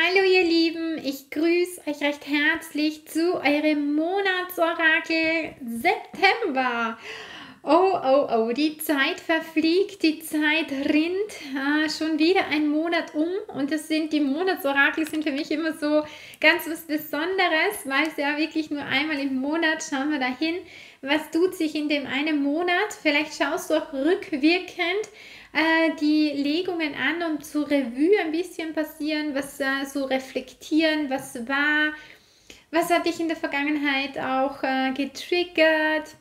Hallo ihr Lieben, ich grüße euch recht herzlich zu eurem Monatsorakel September. Oh, oh, oh, die Zeit verfliegt, die Zeit rinnt. Ah, schon wieder ein Monat um und das sind die Monatsorakel sind für mich immer so ganz was Besonderes, weil es ja wirklich nur einmal im Monat schauen wir dahin, was tut sich in dem einen Monat. Vielleicht schaust du auch rückwirkend äh, die Legungen an, um zu Revue ein bisschen passieren, was äh, so reflektieren, was war, was hat dich in der Vergangenheit auch äh, getriggert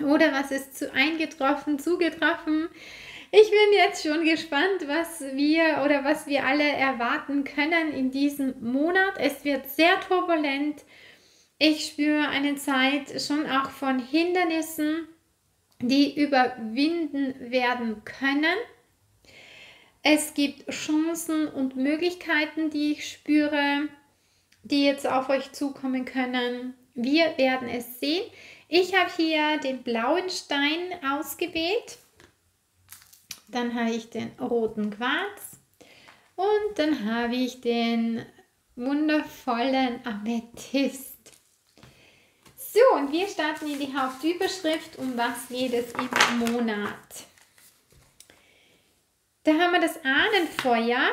oder was ist zu eingetroffen, zugetroffen. Ich bin jetzt schon gespannt, was wir oder was wir alle erwarten können in diesem Monat. Es wird sehr turbulent. Ich spüre eine Zeit schon auch von Hindernissen, die überwinden werden können. Es gibt Chancen und Möglichkeiten, die ich spüre, die jetzt auf euch zukommen können. Wir werden es sehen. Ich habe hier den blauen Stein ausgewählt. Dann habe ich den roten Quarz und dann habe ich den wundervollen Amethyst. So, und wir starten in die Hauptüberschrift, um was geht es im Monat. Da haben wir das Ahnenfeuer.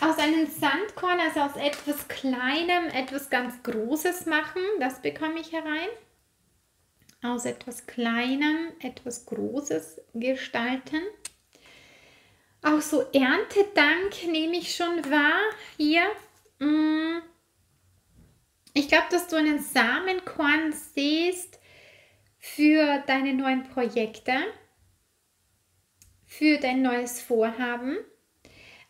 Aus einem Sandkorn, also aus etwas Kleinem, etwas ganz Großes machen, das bekomme ich herein. Aus etwas Kleinem, etwas Großes gestalten. Auch so Erntedank nehme ich schon wahr hier. Mm. Ich glaube, dass du einen Samenkorn siehst für deine neuen Projekte, für dein neues Vorhaben.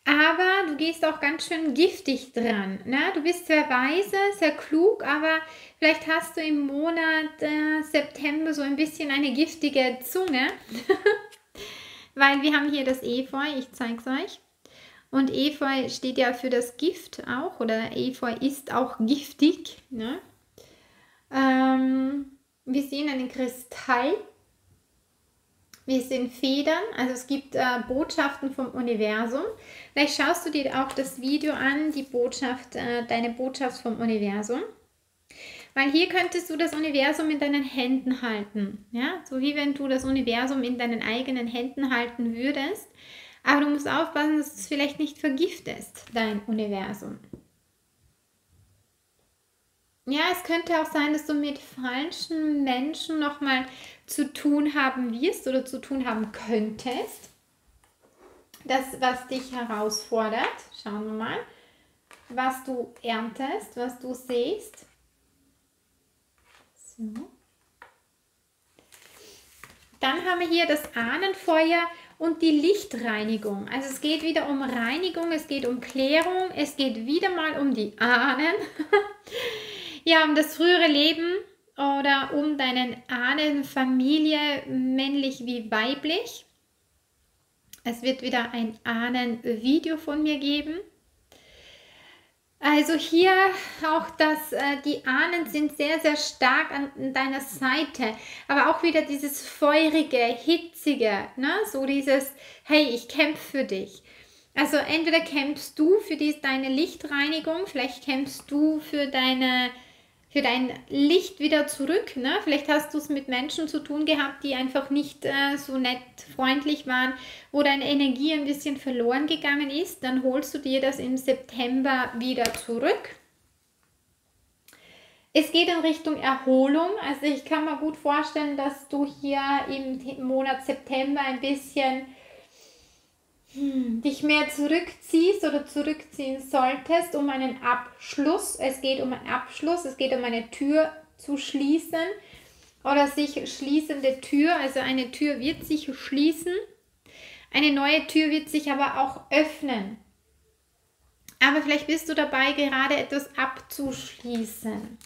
Aber du gehst auch ganz schön giftig dran. Ne? Du bist sehr weise, sehr klug, aber vielleicht hast du im Monat äh, September so ein bisschen eine giftige Zunge. Weil wir haben hier das Efeu, ich zeige es euch. Und Efeu steht ja für das Gift auch, oder Efeu ist auch giftig. Ne? Ähm, wir sehen einen Kristall. Wir sehen Federn, also es gibt äh, Botschaften vom Universum. Vielleicht schaust du dir auch das Video an, die Botschaft, äh, deine Botschaft vom Universum. Weil hier könntest du das Universum in deinen Händen halten. Ja? So wie wenn du das Universum in deinen eigenen Händen halten würdest. Aber du musst aufpassen, dass du es vielleicht nicht vergiftest, dein Universum. Ja, es könnte auch sein, dass du mit falschen Menschen nochmal zu tun haben wirst oder zu tun haben könntest. Das, was dich herausfordert. Schauen wir mal, was du erntest, was du siehst. So. Dann haben wir hier das Ahnenfeuer und die Lichtreinigung. Also es geht wieder um Reinigung, es geht um Klärung, es geht wieder mal um die Ahnen. ja, um das frühere Leben oder um deinen Ahnenfamilie, männlich wie weiblich. Es wird wieder ein Ahnenvideo von mir geben. Also hier auch das, äh, die Ahnen sind sehr, sehr stark an deiner Seite. Aber auch wieder dieses feurige, hitzige, ne? so dieses, hey, ich kämpfe für dich. Also entweder kämpfst du für die, deine Lichtreinigung, vielleicht kämpfst du für deine für dein Licht wieder zurück. Ne? Vielleicht hast du es mit Menschen zu tun gehabt, die einfach nicht äh, so nett, freundlich waren, wo deine Energie ein bisschen verloren gegangen ist. Dann holst du dir das im September wieder zurück. Es geht in Richtung Erholung. Also ich kann mir gut vorstellen, dass du hier im Monat September ein bisschen dich mehr zurückziehst oder zurückziehen solltest, um einen Abschluss. Es geht um einen Abschluss, es geht um eine Tür zu schließen oder sich schließende Tür. Also eine Tür wird sich schließen, eine neue Tür wird sich aber auch öffnen. Aber vielleicht bist du dabei, gerade etwas abzuschließen.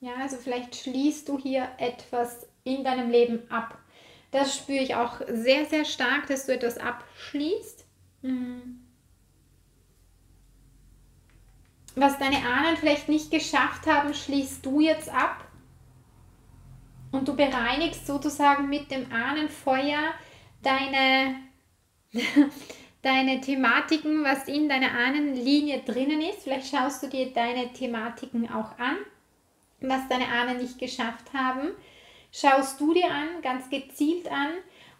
Ja, also vielleicht schließt du hier etwas in deinem Leben ab. Das spüre ich auch sehr, sehr stark, dass du etwas abschließt. Mhm. Was deine Ahnen vielleicht nicht geschafft haben, schließt du jetzt ab. und du bereinigst sozusagen mit dem Ahnenfeuer deine, deine Thematiken, was in deiner Ahnenlinie drinnen ist. Vielleicht schaust du dir deine Thematiken auch an, was deine Ahnen nicht geschafft haben. Schaust du dir an, ganz gezielt an.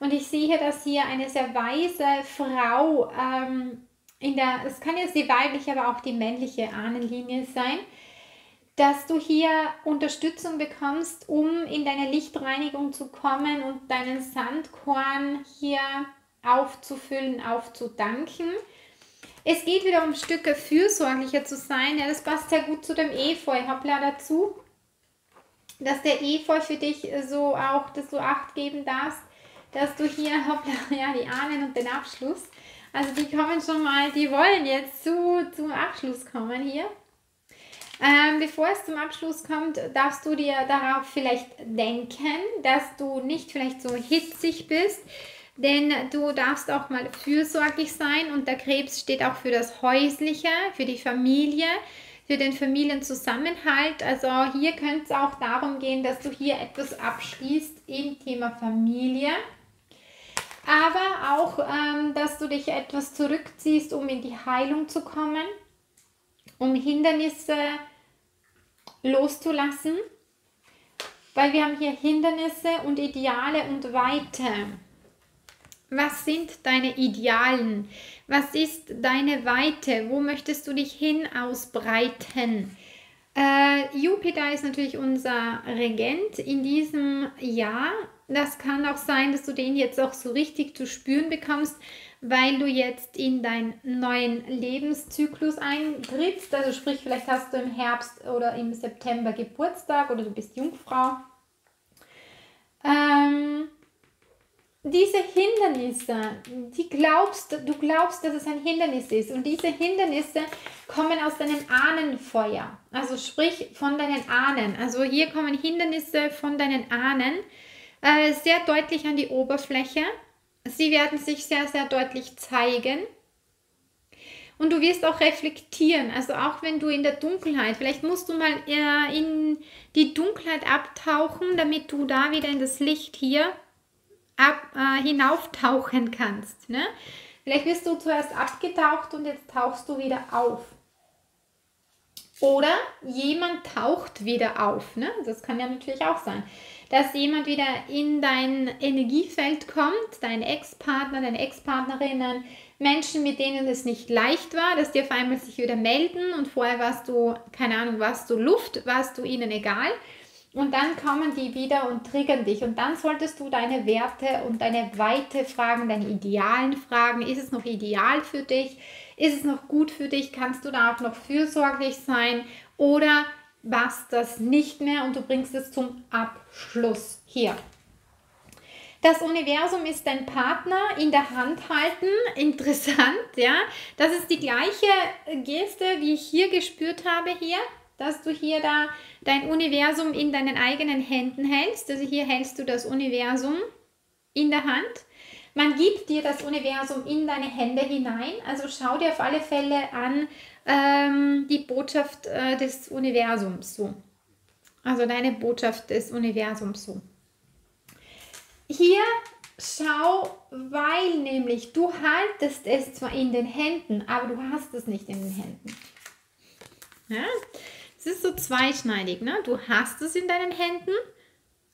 Und ich sehe, dass hier eine sehr weise Frau ähm, in der, es kann jetzt die weibliche, aber auch die männliche Ahnenlinie sein, dass du hier Unterstützung bekommst, um in deine Lichtreinigung zu kommen und deinen Sandkorn hier aufzufüllen, aufzudanken. Es geht wieder um Stücke fürsorglicher zu sein. Ja, das passt sehr gut zu dem Efeu. Hoppla dazu, dass der Efeu für dich so auch, dass du Acht geben darfst, dass du hier, hoppla, ja, die Ahnen und den Abschluss. Also die kommen schon mal, die wollen jetzt zu, zum Abschluss kommen hier. Ähm, bevor es zum Abschluss kommt, darfst du dir darauf vielleicht denken, dass du nicht vielleicht so hitzig bist, denn du darfst auch mal fürsorglich sein und der Krebs steht auch für das Häusliche, für die Familie, für den Familienzusammenhalt. Also hier könnte es auch darum gehen, dass du hier etwas abschließt im Thema Familie. Aber auch, ähm, dass du dich etwas zurückziehst, um in die Heilung zu kommen, um Hindernisse loszulassen. Weil wir haben hier Hindernisse und Ideale und Weite. Was sind deine Idealen? Was ist deine Weite? Wo möchtest du dich hin ausbreiten? Äh, Jupiter ist natürlich unser Regent in diesem Jahr. Das kann auch sein, dass du den jetzt auch so richtig zu spüren bekommst, weil du jetzt in deinen neuen Lebenszyklus eintrittst. Also sprich, vielleicht hast du im Herbst oder im September Geburtstag oder du bist Jungfrau. Ähm, diese Hindernisse, die glaubst, du glaubst, dass es ein Hindernis ist. Und diese Hindernisse kommen aus deinem Ahnenfeuer. Also sprich von deinen Ahnen. Also hier kommen Hindernisse von deinen Ahnen äh, sehr deutlich an die Oberfläche. Sie werden sich sehr, sehr deutlich zeigen. Und du wirst auch reflektieren, also auch wenn du in der Dunkelheit, vielleicht musst du mal äh, in die Dunkelheit abtauchen, damit du da wieder in das Licht hier ab, äh, hinauftauchen kannst. Ne? Vielleicht wirst du zuerst abgetaucht und jetzt tauchst du wieder auf. Oder jemand taucht wieder auf. Ne? Das kann ja natürlich auch sein. Dass jemand wieder in dein Energiefeld kommt, dein Ex-Partner, deine Ex-Partnerinnen, Menschen, mit denen es nicht leicht war, dass die auf einmal sich wieder melden und vorher warst du, keine Ahnung, warst du Luft, warst du ihnen egal und dann kommen die wieder und triggern dich. Und dann solltest du deine Werte und deine Weite fragen, deine Idealen fragen. Ist es noch ideal für dich? Ist es noch gut für dich? Kannst du da auch noch fürsorglich sein? Oder was das nicht mehr und du bringst es zum Abschluss hier. Das Universum ist dein Partner in der Hand halten. Interessant, ja. Das ist die gleiche Geste, wie ich hier gespürt habe hier dass du hier da dein Universum in deinen eigenen Händen hältst. Also hier hältst du das Universum in der Hand. Man gibt dir das Universum in deine Hände hinein. Also schau dir auf alle Fälle an ähm, die Botschaft äh, des Universums so. Also deine Botschaft des Universums so. Hier schau, weil nämlich du haltest es zwar in den Händen, aber du hast es nicht in den Händen. Ja? Es ist so zweischneidig. Ne? Du hast es in deinen Händen,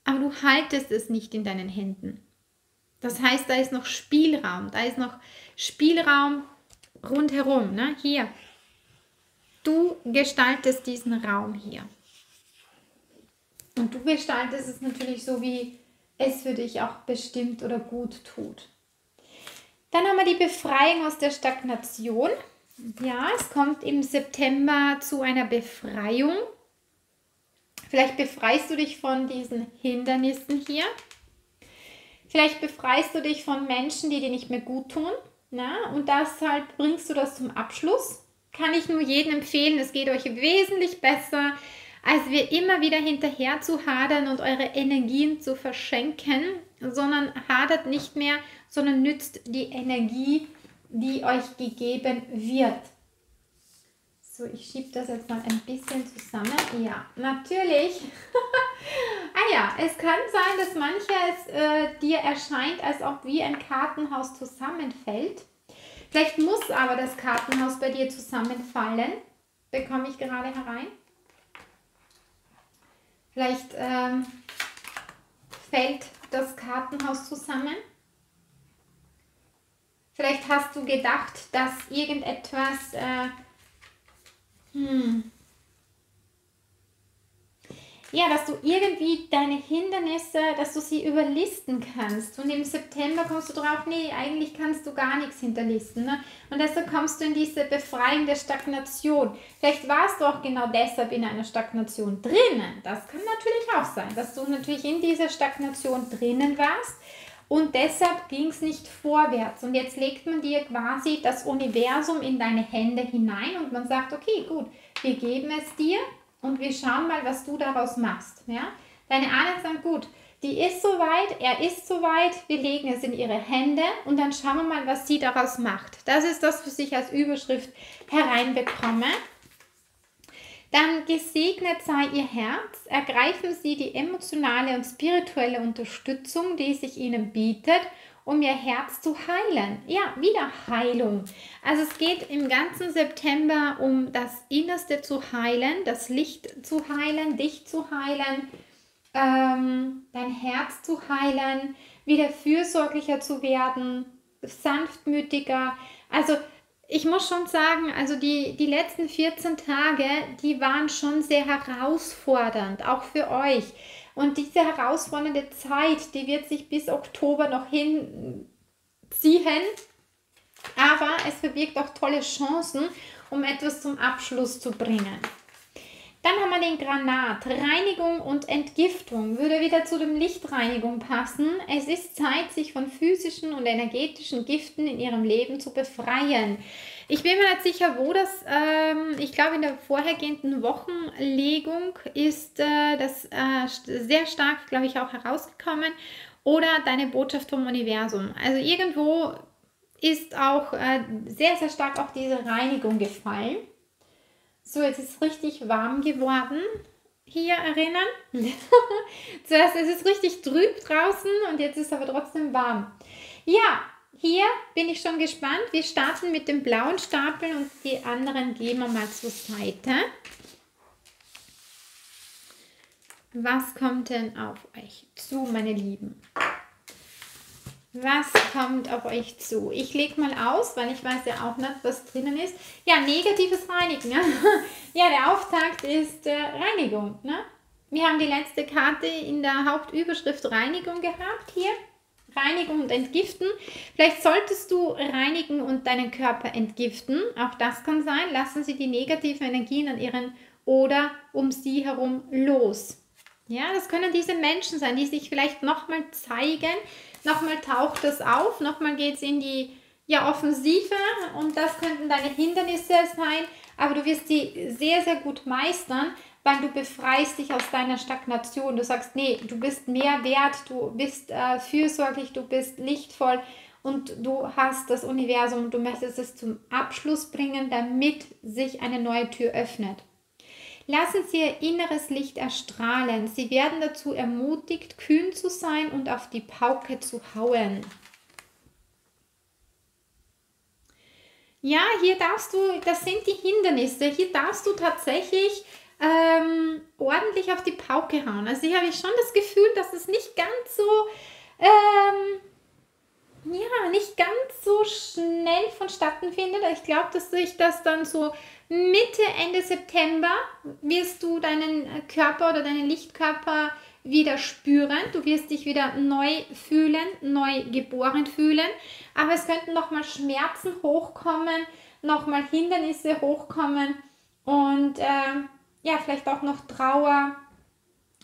aber du haltest es nicht in deinen Händen. Das heißt, da ist noch Spielraum. Da ist noch Spielraum rundherum. Ne? Hier. Du gestaltest diesen Raum hier. Und du gestaltest es natürlich so, wie es für dich auch bestimmt oder gut tut. Dann haben wir die Befreiung aus der Stagnation. Ja, es kommt im September zu einer Befreiung. Vielleicht befreist du dich von diesen Hindernissen hier. Vielleicht befreist du dich von Menschen, die dir nicht mehr gut tun. Na? Und deshalb bringst du das zum Abschluss. Kann ich nur jedem empfehlen. Es geht euch wesentlich besser, als wir immer wieder hinterher zu hadern und eure Energien zu verschenken, sondern hadert nicht mehr, sondern nützt die Energie die euch gegeben wird. So, ich schiebe das jetzt mal ein bisschen zusammen. Ja, natürlich ah ja, es kann sein, dass manches äh, dir erscheint, als ob wie ein Kartenhaus zusammenfällt. Vielleicht muss aber das Kartenhaus bei dir zusammenfallen. Bekomme ich gerade herein. Vielleicht ähm, fällt das Kartenhaus zusammen. Vielleicht hast du gedacht, dass irgendetwas äh, hm, ja, dass du irgendwie deine Hindernisse, dass du sie überlisten kannst. Und im September kommst du drauf, nee, eigentlich kannst du gar nichts hinterlisten. Ne? Und deshalb kommst du in diese befreiende Stagnation. Vielleicht warst du auch genau deshalb in einer Stagnation drinnen. Das kann natürlich auch sein, dass du natürlich in dieser Stagnation drinnen warst. Und deshalb ging es nicht vorwärts. Und jetzt legt man dir quasi das Universum in deine Hände hinein und man sagt, okay, gut, wir geben es dir und wir schauen mal, was du daraus machst. Ja? Deine Ahnen sagen, gut, die ist soweit, er ist soweit, wir legen es in ihre Hände und dann schauen wir mal, was sie daraus macht. Das ist das, was ich als Überschrift hereinbekomme. Dann gesegnet sei ihr Herz, ergreifen Sie die emotionale und spirituelle Unterstützung, die sich Ihnen bietet um ihr Herz zu heilen. Ja, wieder Heilung. Also es geht im ganzen September um das Innerste zu heilen, das Licht zu heilen, dich zu heilen, ähm, dein Herz zu heilen, wieder fürsorglicher zu werden, sanftmütiger. Also ich muss schon sagen, also die, die letzten 14 Tage, die waren schon sehr herausfordernd, auch für euch. Und diese herausfordernde Zeit, die wird sich bis Oktober noch hinziehen. Aber es verbirgt auch tolle Chancen, um etwas zum Abschluss zu bringen. Dann haben wir den Granat. Reinigung und Entgiftung würde wieder zu dem Lichtreinigung passen. Es ist Zeit, sich von physischen und energetischen Giften in ihrem Leben zu befreien. Ich bin mir nicht sicher, wo das, ähm, ich glaube in der vorhergehenden Wochenlegung ist äh, das äh, sehr stark, glaube ich, auch herausgekommen. Oder deine Botschaft vom Universum. Also irgendwo ist auch äh, sehr, sehr stark auch diese Reinigung gefallen. So, jetzt ist es richtig warm geworden. Hier erinnern. Zuerst ist es richtig trüb draußen und jetzt ist es aber trotzdem warm. Ja, hier bin ich schon gespannt. Wir starten mit dem blauen Stapel und die anderen gehen wir mal zur Seite. Was kommt denn auf euch zu, meine Lieben? Was kommt auf euch zu? Ich lege mal aus, weil ich weiß ja auch nicht, was drinnen ist. Ja, negatives Reinigen. Ne? ja, der Auftakt ist äh, Reinigung. Ne? Wir haben die letzte Karte in der Hauptüberschrift Reinigung gehabt hier. Reinigen und entgiften. Vielleicht solltest du reinigen und deinen Körper entgiften. Auch das kann sein. Lassen Sie die negativen Energien an ihren oder um sie herum los. Ja, das können diese Menschen sein, die sich vielleicht nochmal zeigen. Nochmal taucht das auf, nochmal geht es in die ja, Offensive und das könnten deine Hindernisse sein, aber du wirst sie sehr, sehr gut meistern, weil du befreist dich aus deiner Stagnation. Du sagst, nee, du bist mehr wert, du bist äh, fürsorglich, du bist lichtvoll und du hast das Universum und du möchtest es zum Abschluss bringen, damit sich eine neue Tür öffnet. Lassen Sie Ihr inneres Licht erstrahlen. Sie werden dazu ermutigt, kühn zu sein und auf die Pauke zu hauen. Ja, hier darfst du, das sind die Hindernisse, hier darfst du tatsächlich ähm, ordentlich auf die Pauke hauen. Also hier habe ich schon das Gefühl, dass es nicht ganz so, ähm, ja, nicht ganz so schnell vonstatten findet. Ich glaube, dass sich das dann so Mitte, Ende September wirst du deinen Körper oder deinen Lichtkörper wieder spüren. Du wirst dich wieder neu fühlen, neu geboren fühlen. Aber es könnten nochmal Schmerzen hochkommen, nochmal Hindernisse hochkommen und äh, ja, vielleicht auch noch Trauer,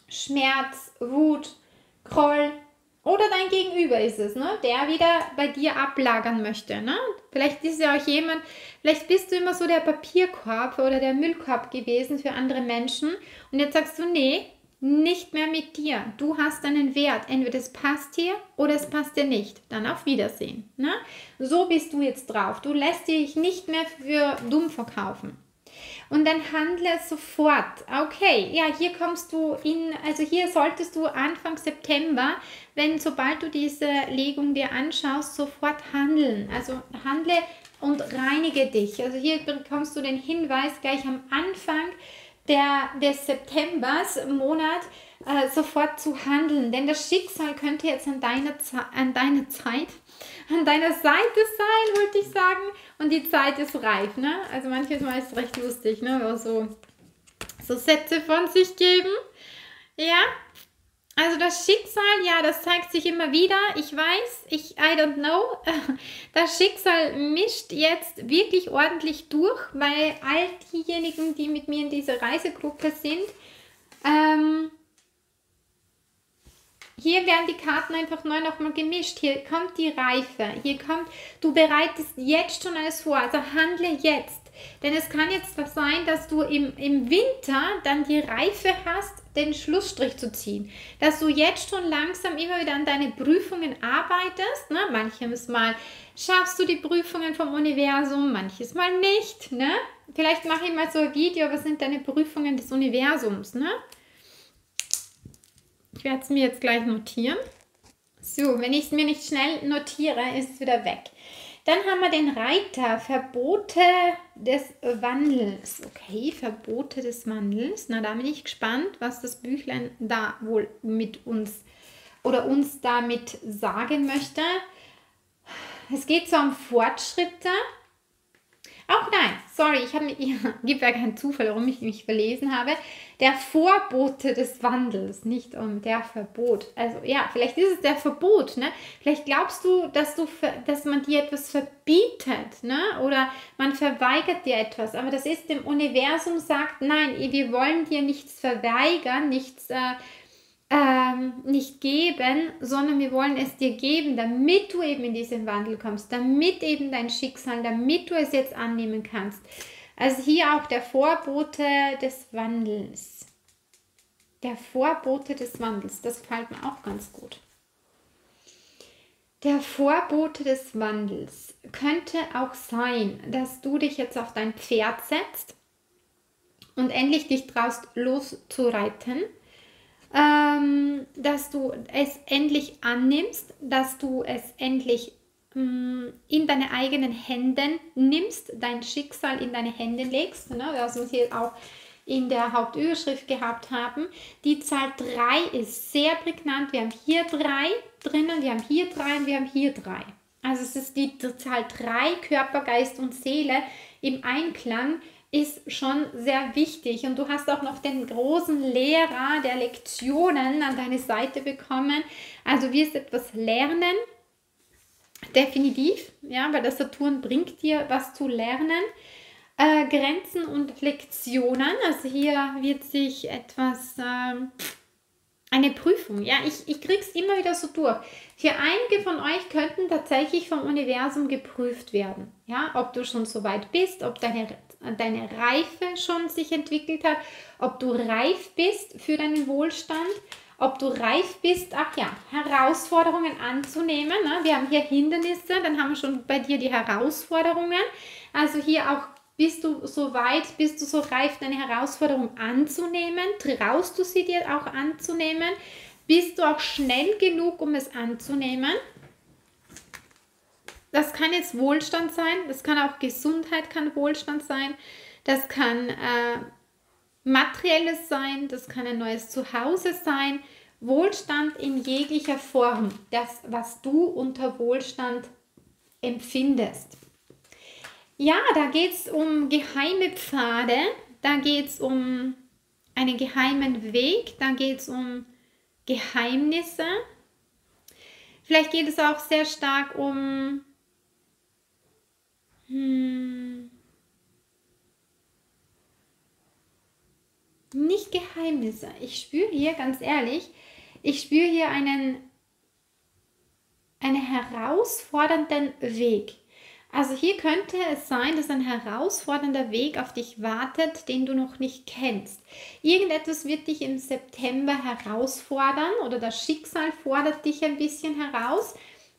Schmerz, Wut, Groll oder dein Gegenüber ist es, ne? der wieder bei dir ablagern möchte. Ne? Vielleicht ist ja auch jemand, vielleicht bist du immer so der Papierkorb oder der Müllkorb gewesen für andere Menschen und jetzt sagst du, nee, nicht mehr mit dir. Du hast einen Wert. Entweder es passt dir oder es passt dir nicht. Dann auf Wiedersehen. Ne? So bist du jetzt drauf. Du lässt dich nicht mehr für dumm verkaufen. Und dann handle sofort. Okay, ja, hier kommst du in, also hier solltest du Anfang September, wenn sobald du diese Legung dir anschaust, sofort handeln. Also handle und reinige dich. Also hier bekommst du den Hinweis gleich am Anfang der, des Septembers, Monat, äh, sofort zu handeln. Denn das Schicksal könnte jetzt an deiner, an deiner Zeit, an deiner Seite sein, wollte ich sagen. Und die Zeit ist reif. Ne? Also manchmal ist es recht lustig, ne? so, so Sätze von sich geben. Ja, also das Schicksal, ja, das zeigt sich immer wieder. Ich weiß, ich, I don't know. Das Schicksal mischt jetzt wirklich ordentlich durch, weil all diejenigen, die mit mir in dieser Reisegruppe sind, ähm, hier werden die Karten einfach neu nochmal gemischt. Hier kommt die Reife. Hier kommt, du bereitest jetzt schon alles vor. Also handle jetzt. Denn es kann jetzt sein, dass du im, im Winter dann die Reife hast, den Schlussstrich zu ziehen. Dass du jetzt schon langsam immer wieder an deine Prüfungen arbeitest. Ne? Manches Mal schaffst du die Prüfungen vom Universum, manches Mal nicht. Ne? Vielleicht mache ich mal so ein Video, was sind deine Prüfungen des Universums. Ne? Ich werde es mir jetzt gleich notieren. So, wenn ich es mir nicht schnell notiere, ist es wieder weg. Dann haben wir den Reiter, Verbote des Wandels. Okay, Verbote des Wandels. Na, da bin ich gespannt, was das Büchlein da wohl mit uns oder uns damit sagen möchte. Es geht so um Fortschritte auch nein, sorry, ich habe mir, ja, gibt ja keinen Zufall, warum ich mich verlesen habe. Der Vorbote des Wandels, nicht um der Verbot. Also ja, vielleicht ist es der Verbot, ne? Vielleicht glaubst du, dass du, dass man dir etwas verbietet, ne? Oder man verweigert dir etwas. Aber das ist dem Universum sagt, nein, wir wollen dir nichts verweigern, nichts äh, ähm, nicht geben, sondern wir wollen es dir geben, damit du eben in diesen Wandel kommst, damit eben dein Schicksal, damit du es jetzt annehmen kannst. Also hier auch der Vorbote des Wandels. Der Vorbote des Wandels, das gefällt mir auch ganz gut. Der Vorbote des Wandels könnte auch sein, dass du dich jetzt auf dein Pferd setzt und endlich dich traust loszureiten ähm, dass du es endlich annimmst, dass du es endlich in deine eigenen Händen nimmst, dein Schicksal in deine Hände legst, ne, was wir hier auch in der Hauptüberschrift gehabt haben. Die Zahl 3 ist sehr prägnant. Wir haben hier 3 drinnen, wir haben hier 3 und wir haben hier 3. Also es ist die Zahl 3, Körper, Geist und Seele im Einklang ist schon sehr wichtig. Und du hast auch noch den großen Lehrer der Lektionen an deine Seite bekommen. Also wirst etwas lernen. Definitiv, ja, weil der Saturn bringt dir was zu lernen. Äh, Grenzen und Lektionen. Also hier wird sich etwas, äh, eine Prüfung, ja, ich, ich krieg's immer wieder so durch. Für einige von euch könnten tatsächlich vom Universum geprüft werden, ja, ob du schon so weit bist, ob deine deine Reife schon sich entwickelt hat, ob du reif bist für deinen Wohlstand, ob du reif bist, ach ja, Herausforderungen anzunehmen. Ne? Wir haben hier Hindernisse, dann haben wir schon bei dir die Herausforderungen. Also hier auch bist du so weit, bist du so reif, deine Herausforderung anzunehmen? Traust du sie dir auch anzunehmen? Bist du auch schnell genug, um es anzunehmen? Das kann jetzt Wohlstand sein, das kann auch Gesundheit, kann Wohlstand sein, das kann äh, materielles sein, das kann ein neues Zuhause sein. Wohlstand in jeglicher Form, das, was du unter Wohlstand empfindest. Ja, da geht es um geheime Pfade, da geht es um einen geheimen Weg, da geht es um Geheimnisse. Vielleicht geht es auch sehr stark um hm. Nicht Geheimnisse. Ich spüre hier, ganz ehrlich, ich spüre hier einen, einen herausfordernden Weg. Also hier könnte es sein, dass ein herausfordernder Weg auf dich wartet, den du noch nicht kennst. Irgendetwas wird dich im September herausfordern oder das Schicksal fordert dich ein bisschen heraus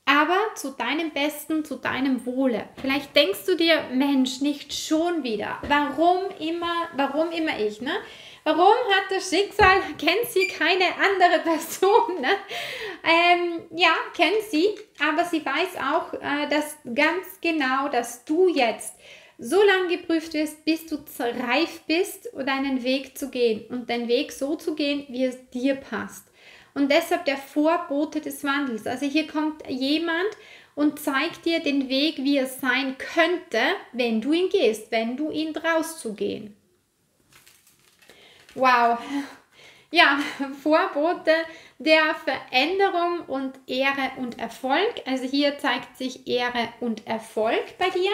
aber zu deinem Besten, zu deinem Wohle. Vielleicht denkst du dir, Mensch, nicht schon wieder. Warum immer, warum immer ich, ne? Warum hat das Schicksal, kennt sie keine andere Person? Ne? Ähm, ja, kennt sie, aber sie weiß auch, äh, dass ganz genau, dass du jetzt so lange geprüft wirst, bis du reif bist, deinen Weg zu gehen und den Weg so zu gehen, wie es dir passt. Und deshalb der Vorbote des Wandels. Also hier kommt jemand und zeigt dir den Weg, wie es sein könnte, wenn du ihn gehst, wenn du ihn traust zu gehen. Wow. Ja, Vorbote der Veränderung und Ehre und Erfolg. Also hier zeigt sich Ehre und Erfolg bei dir.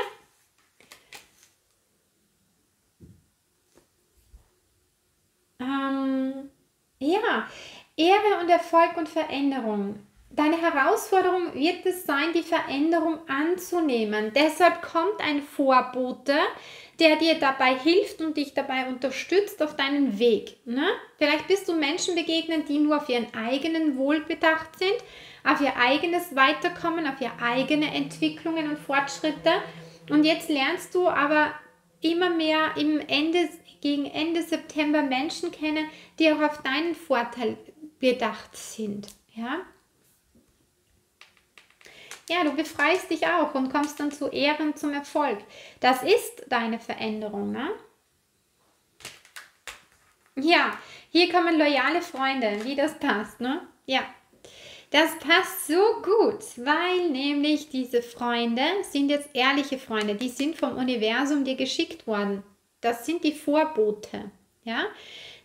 Ähm, ja, Ehre und Erfolg und Veränderung. Deine Herausforderung wird es sein, die Veränderung anzunehmen. Deshalb kommt ein Vorbote, der dir dabei hilft und dich dabei unterstützt auf deinen Weg. Ne? Vielleicht bist du Menschen begegnet, die nur auf ihren eigenen Wohl bedacht sind, auf ihr eigenes Weiterkommen, auf ihre eigene Entwicklungen und Fortschritte. Und jetzt lernst du aber immer mehr im Ende, gegen Ende September Menschen kennen, die auch auf deinen Vorteil bedacht sind. Ja? Ja, du befreist dich auch und kommst dann zu Ehren, zum Erfolg. Das ist deine Veränderung, ne? Ja, hier kommen loyale Freunde, wie das passt, ne? Ja, das passt so gut, weil nämlich diese Freunde sind jetzt ehrliche Freunde, die sind vom Universum dir geschickt worden. Das sind die Vorbote, ja?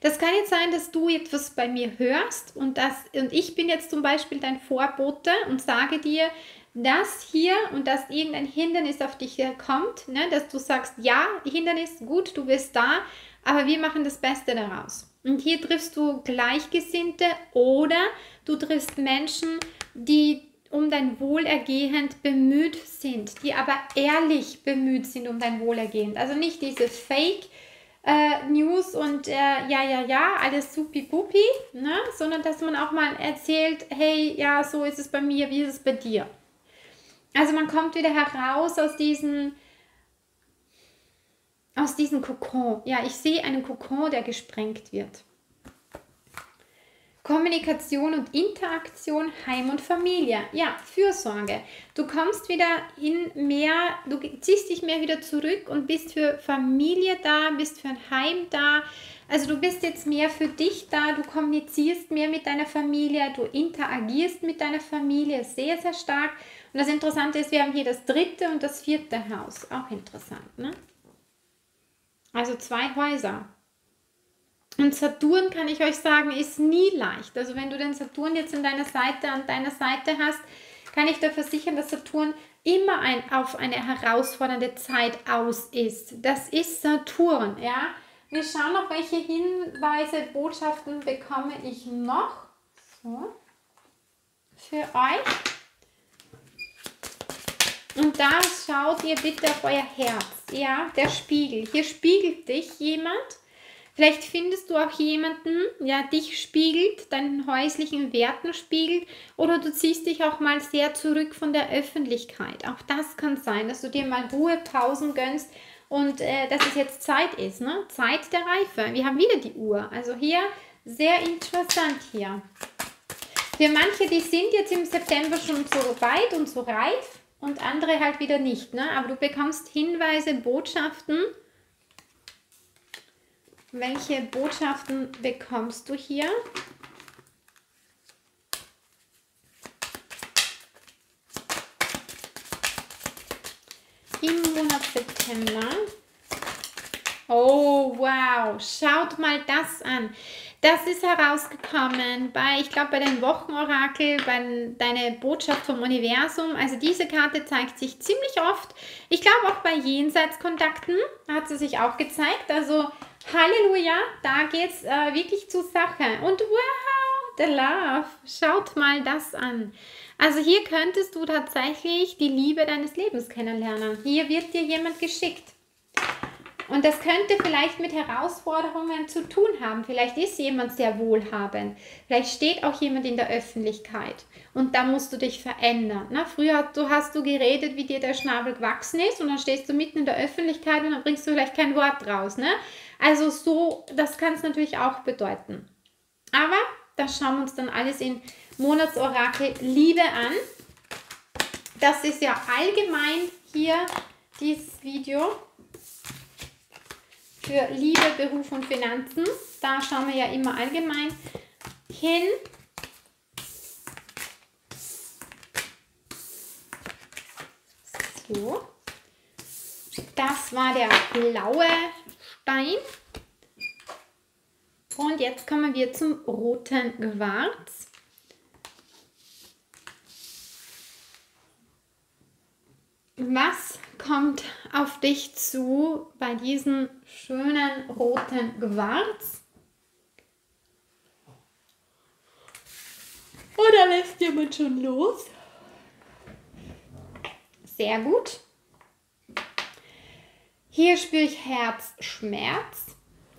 Das kann jetzt sein, dass du etwas bei mir hörst und, das, und ich bin jetzt zum Beispiel dein Vorbote und sage dir, dass hier und dass irgendein Hindernis auf dich kommt, ne, dass du sagst, ja, Hindernis, gut, du bist da, aber wir machen das Beste daraus. Und hier triffst du Gleichgesinnte oder du triffst Menschen, die um dein Wohlergehen bemüht sind, die aber ehrlich bemüht sind um dein Wohlergehen. Also nicht diese Fake äh, News und äh, ja, ja, ja, alles supi-pupi, ne? sondern dass man auch mal erzählt, hey, ja, so ist es bei mir, wie ist es bei dir? Also man kommt wieder heraus aus diesen aus diesem Kokon. Ja, ich sehe einen Kokon, der gesprengt wird. Kommunikation und Interaktion, Heim und Familie. Ja, Fürsorge. Du kommst wieder in mehr, du ziehst dich mehr wieder zurück und bist für Familie da, bist für ein Heim da. Also du bist jetzt mehr für dich da, du kommunizierst mehr mit deiner Familie, du interagierst mit deiner Familie sehr, sehr stark und das Interessante ist, wir haben hier das dritte und das vierte Haus. Auch interessant, ne? Also zwei Häuser. Und Saturn, kann ich euch sagen, ist nie leicht. Also wenn du den Saturn jetzt an deiner Seite, an deiner Seite hast, kann ich dir versichern, dass Saturn immer ein, auf eine herausfordernde Zeit aus ist. Das ist Saturn, ja. Wir schauen noch, welche Hinweise, Botschaften bekomme ich noch. So. Für euch. Und da schaut ihr bitte auf euer Herz. Ja, der Spiegel. Hier spiegelt dich jemand. Vielleicht findest du auch jemanden, ja, dich spiegelt, deinen häuslichen Werten spiegelt oder du ziehst dich auch mal sehr zurück von der Öffentlichkeit. Auch das kann sein, dass du dir mal Ruhepausen gönnst und äh, dass es jetzt Zeit ist, ne? Zeit der Reife. Wir haben wieder die Uhr. Also hier sehr interessant hier. Für manche, die sind jetzt im September schon so weit und so reif, und andere halt wieder nicht. Ne? Aber du bekommst Hinweise, Botschaften. Welche Botschaften bekommst du hier? Im Monat September. Oh, wow. Schaut mal das an. Das ist herausgekommen bei, ich glaube, bei den Wochenorakel, bei deiner Botschaft vom Universum. Also diese Karte zeigt sich ziemlich oft. Ich glaube auch bei Jenseitskontakten hat sie sich auch gezeigt. Also Halleluja, da geht es äh, wirklich zur Sache. Und wow, the love. Schaut mal das an. Also hier könntest du tatsächlich die Liebe deines Lebens kennenlernen. Hier wird dir jemand geschickt. Und das könnte vielleicht mit Herausforderungen zu tun haben. Vielleicht ist jemand sehr wohlhabend. Vielleicht steht auch jemand in der Öffentlichkeit. Und da musst du dich verändern. Na, früher du hast du geredet, wie dir der Schnabel gewachsen ist. Und dann stehst du mitten in der Öffentlichkeit und dann bringst du vielleicht kein Wort raus. Ne? Also so, das kann es natürlich auch bedeuten. Aber das schauen wir uns dann alles in Monatsorakel Liebe an. Das ist ja allgemein hier dieses Video für Liebe, Beruf und Finanzen. Da schauen wir ja immer allgemein hin. So. Das war der blaue Stein. Und jetzt kommen wir zum roten Quarz. Was kommt auf dich zu bei diesem schönen roten Quarz? Oder lässt jemand schon los? Sehr gut. Hier spüre ich Herzschmerz.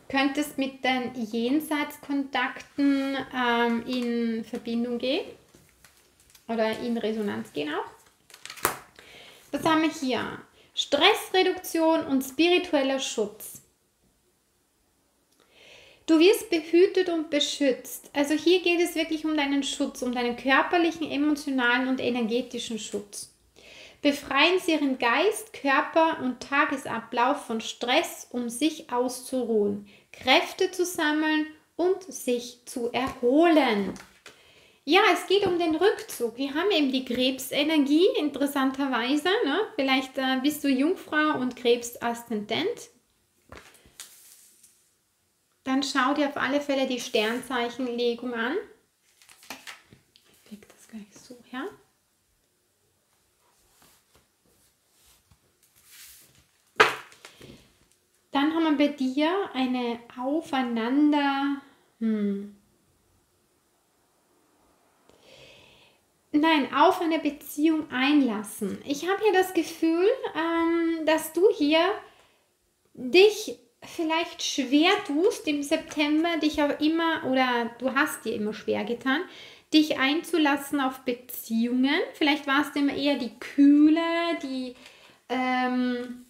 Könntest mit den Jenseitskontakten ähm, in Verbindung gehen oder in Resonanz gehen auch. Was haben wir hier? Stressreduktion und spiritueller Schutz. Du wirst behütet und beschützt. Also hier geht es wirklich um deinen Schutz, um deinen körperlichen, emotionalen und energetischen Schutz. Befreien Sie Ihren Geist, Körper und Tagesablauf von Stress, um sich auszuruhen, Kräfte zu sammeln und sich zu erholen. Ja, es geht um den Rückzug. Wir haben eben die Krebsenergie, interessanterweise. Ne? Vielleicht äh, bist du Jungfrau und Krebsaszendent. Dann schau dir auf alle Fälle die Sternzeichenlegung an. Ich leg das gleich so her. Dann haben wir bei dir eine Aufeinander. Hm, Nein, auf eine Beziehung einlassen. Ich habe hier das Gefühl, ähm, dass du hier dich vielleicht schwer tust im September, dich auch immer oder du hast dir immer schwer getan, dich einzulassen auf Beziehungen. Vielleicht warst du immer eher die kühle, die ähm,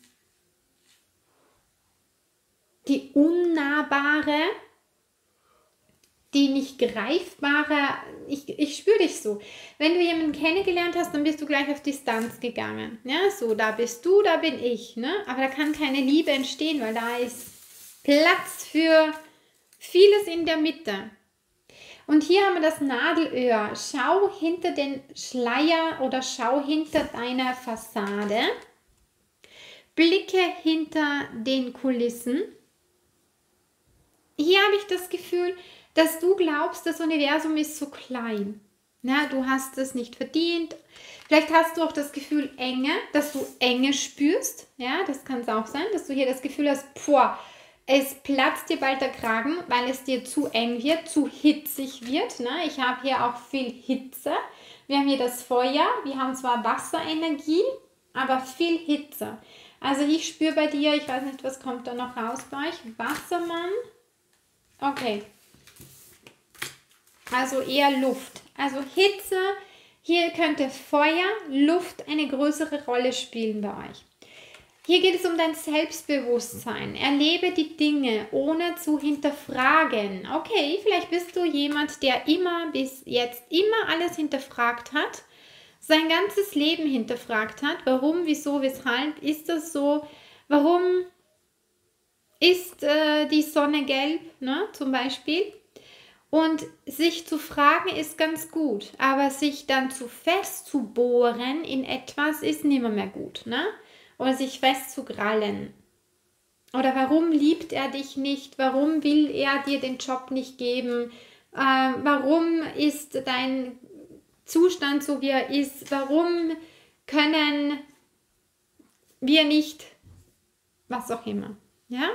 die unnahbare die nicht greifbare, ich, ich spüre dich so. Wenn du jemanden kennengelernt hast, dann bist du gleich auf Distanz gegangen. Ja, so, da bist du, da bin ich. Ne? Aber da kann keine Liebe entstehen, weil da ist Platz für vieles in der Mitte. Und hier haben wir das Nadelöhr. Schau hinter den Schleier oder schau hinter deiner Fassade. Blicke hinter den Kulissen. Hier habe ich das Gefühl, dass du glaubst, das Universum ist so klein. Ja, du hast es nicht verdient. Vielleicht hast du auch das Gefühl Enge, dass du Enge spürst. Ja, das kann es auch sein, dass du hier das Gefühl hast, boah, es platzt dir bald der Kragen, weil es dir zu eng wird, zu hitzig wird. Ne? Ich habe hier auch viel Hitze. Wir haben hier das Feuer, wir haben zwar Wasserenergie, aber viel Hitze. Also ich spüre bei dir, ich weiß nicht, was kommt da noch raus bei euch. Wassermann. Okay, also eher Luft. Also Hitze, hier könnte Feuer, Luft eine größere Rolle spielen bei euch. Hier geht es um dein Selbstbewusstsein. Erlebe die Dinge ohne zu hinterfragen. Okay, vielleicht bist du jemand, der immer bis jetzt immer alles hinterfragt hat, sein ganzes Leben hinterfragt hat. Warum, wieso, weshalb ist das so? Warum ist äh, die Sonne gelb, ne, zum Beispiel? Und sich zu fragen ist ganz gut, aber sich dann zu fest zu bohren in etwas ist nimmer mehr gut, ne? Oder sich fest zu krallen. Oder warum liebt er dich nicht? Warum will er dir den Job nicht geben? Äh, warum ist dein Zustand so, wie er ist? Warum können wir nicht, was auch immer, ja?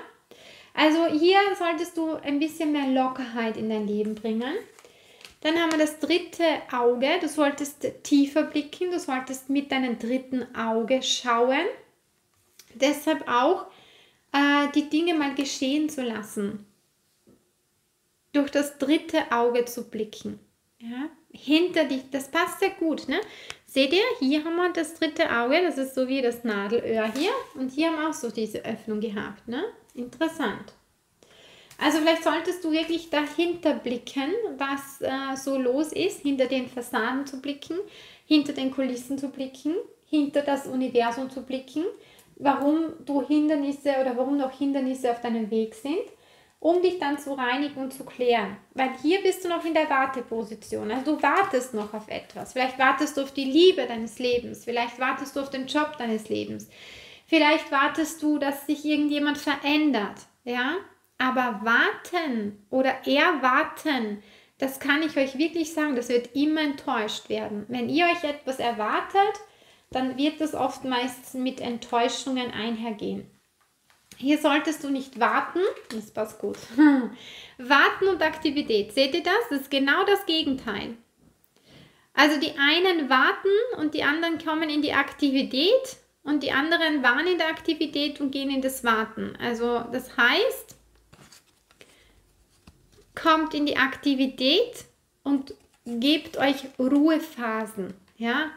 Also hier solltest du ein bisschen mehr Lockerheit in dein Leben bringen. Dann haben wir das dritte Auge. Du solltest tiefer blicken, du solltest mit deinem dritten Auge schauen. Deshalb auch äh, die Dinge mal geschehen zu lassen. Durch das dritte Auge zu blicken. Ja? Hinter dich, das passt sehr gut. Ne? Seht ihr, hier haben wir das dritte Auge, das ist so wie das Nadelöhr hier. Und hier haben wir auch so diese Öffnung gehabt. Ne? Interessant. Also vielleicht solltest du wirklich dahinter blicken, was äh, so los ist, hinter den Fassaden zu blicken, hinter den Kulissen zu blicken, hinter das Universum zu blicken, warum du Hindernisse oder warum noch Hindernisse auf deinem Weg sind, um dich dann zu reinigen und zu klären. Weil hier bist du noch in der Warteposition. Also du wartest noch auf etwas. Vielleicht wartest du auf die Liebe deines Lebens. Vielleicht wartest du auf den Job deines Lebens. Vielleicht wartest du, dass sich irgendjemand verändert. Ja, aber warten oder erwarten, das kann ich euch wirklich sagen, das wird immer enttäuscht werden. Wenn ihr euch etwas erwartet, dann wird das oftmals mit Enttäuschungen einhergehen. Hier solltest du nicht warten, das passt gut. warten und Aktivität, seht ihr das? Das ist genau das Gegenteil. Also die einen warten und die anderen kommen in die Aktivität und die anderen waren in der Aktivität und gehen in das Warten. Also das heißt, kommt in die Aktivität und gebt euch Ruhephasen. Ja?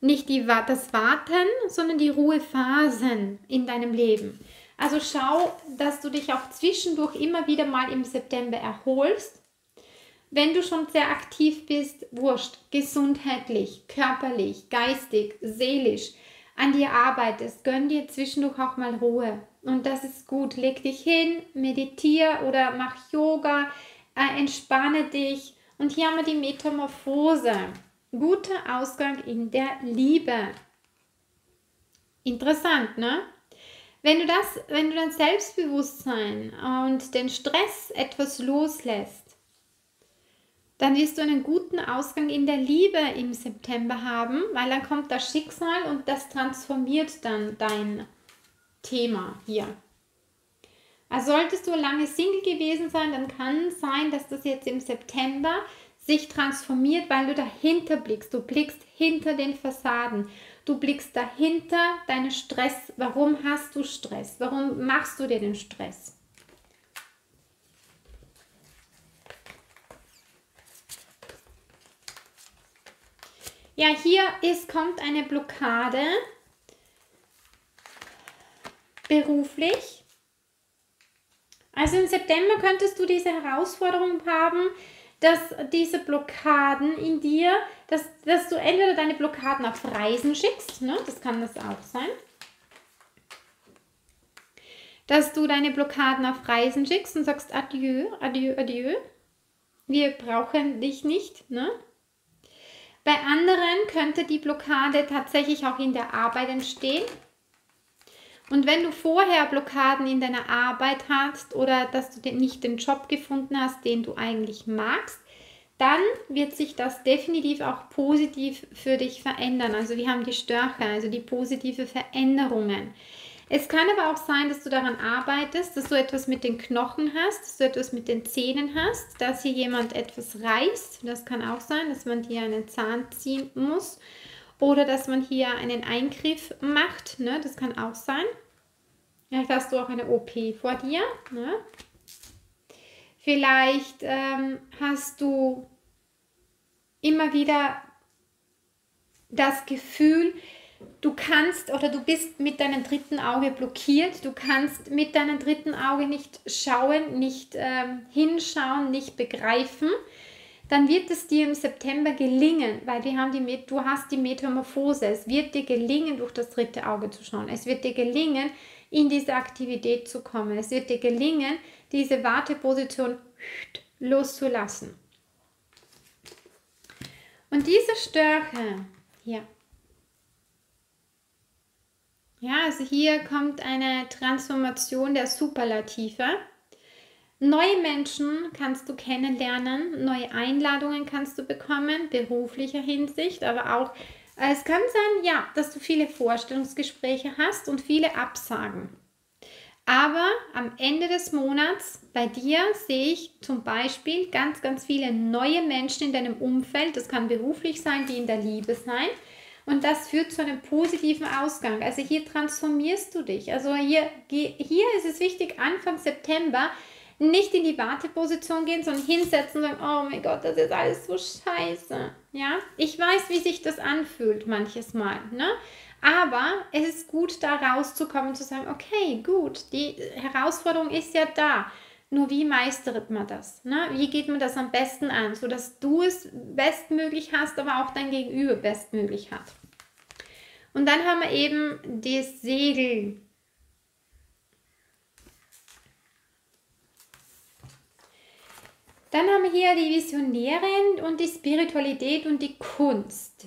Nicht die, das Warten, sondern die Ruhephasen in deinem Leben. Also schau, dass du dich auch zwischendurch immer wieder mal im September erholst. Wenn du schon sehr aktiv bist, wurscht, gesundheitlich, körperlich, geistig, seelisch, an dir arbeitest, gönn dir zwischendurch auch mal Ruhe. Und das ist gut. Leg dich hin, meditiere oder mach Yoga, äh, entspanne dich. Und hier haben wir die Metamorphose. Guter Ausgang in der Liebe. Interessant, ne? Wenn du das, wenn du dein Selbstbewusstsein und den Stress etwas loslässt, dann wirst du einen guten Ausgang in der Liebe im September haben, weil dann kommt das Schicksal und das transformiert dann dein Thema hier. Also solltest du lange Single gewesen sein, dann kann es sein, dass das jetzt im September sich transformiert, weil du dahinter blickst. Du blickst hinter den Fassaden. Du blickst dahinter deinen Stress. Warum hast du Stress? Warum machst du dir den Stress? Ja, hier ist, kommt eine Blockade beruflich also im September könntest du diese Herausforderung haben, dass diese Blockaden in dir, dass, dass du entweder deine Blockaden auf Reisen schickst, ne? das kann das auch sein, dass du deine Blockaden auf Reisen schickst und sagst Adieu, Adieu, Adieu, wir brauchen dich nicht. Ne? Bei anderen könnte die Blockade tatsächlich auch in der Arbeit entstehen. Und wenn du vorher Blockaden in deiner Arbeit hast oder dass du nicht den Job gefunden hast, den du eigentlich magst, dann wird sich das definitiv auch positiv für dich verändern. Also wir haben die Stärke, also die positive Veränderungen. Es kann aber auch sein, dass du daran arbeitest, dass du etwas mit den Knochen hast, dass du etwas mit den Zähnen hast, dass hier jemand etwas reißt. Das kann auch sein, dass man dir einen Zahn ziehen muss oder dass man hier einen Eingriff macht, ne? das kann auch sein. Vielleicht hast du auch eine OP vor dir. Ne? Vielleicht ähm, hast du immer wieder das Gefühl, du kannst oder du bist mit deinem dritten Auge blockiert, du kannst mit deinem dritten Auge nicht schauen, nicht ähm, hinschauen, nicht begreifen dann wird es dir im September gelingen, weil wir haben die, du hast die Metamorphose. Es wird dir gelingen, durch das dritte Auge zu schauen. Es wird dir gelingen, in diese Aktivität zu kommen. Es wird dir gelingen, diese Warteposition loszulassen. Und diese Stärke hier, ja, also hier kommt eine Transformation der Superlative. Neue Menschen kannst du kennenlernen, neue Einladungen kannst du bekommen, beruflicher Hinsicht, aber auch, äh, es kann sein, ja, dass du viele Vorstellungsgespräche hast und viele Absagen. Aber am Ende des Monats bei dir sehe ich zum Beispiel ganz, ganz viele neue Menschen in deinem Umfeld. Das kann beruflich sein, die in der Liebe sein. Und das führt zu einem positiven Ausgang. Also hier transformierst du dich. Also hier, hier ist es wichtig, Anfang September nicht in die Warteposition gehen, sondern hinsetzen und sagen, oh mein Gott, das ist alles so scheiße. Ja, ich weiß, wie sich das anfühlt manches Mal. Ne? Aber es ist gut, da rauszukommen und zu sagen, okay, gut, die Herausforderung ist ja da. Nur wie meistert man das? Ne? Wie geht man das am besten an, sodass du es bestmöglich hast, aber auch dein Gegenüber bestmöglich hat? Und dann haben wir eben das Segel. Dann haben wir hier die Visionärin und die Spiritualität und die Kunst.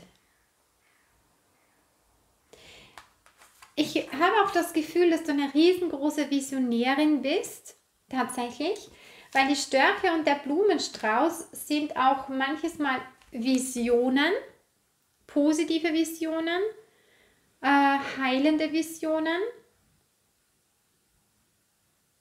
Ich habe auch das Gefühl, dass du eine riesengroße Visionärin bist tatsächlich, weil die Störche und der Blumenstrauß sind auch manches Mal Visionen, positive Visionen, äh, heilende Visionen,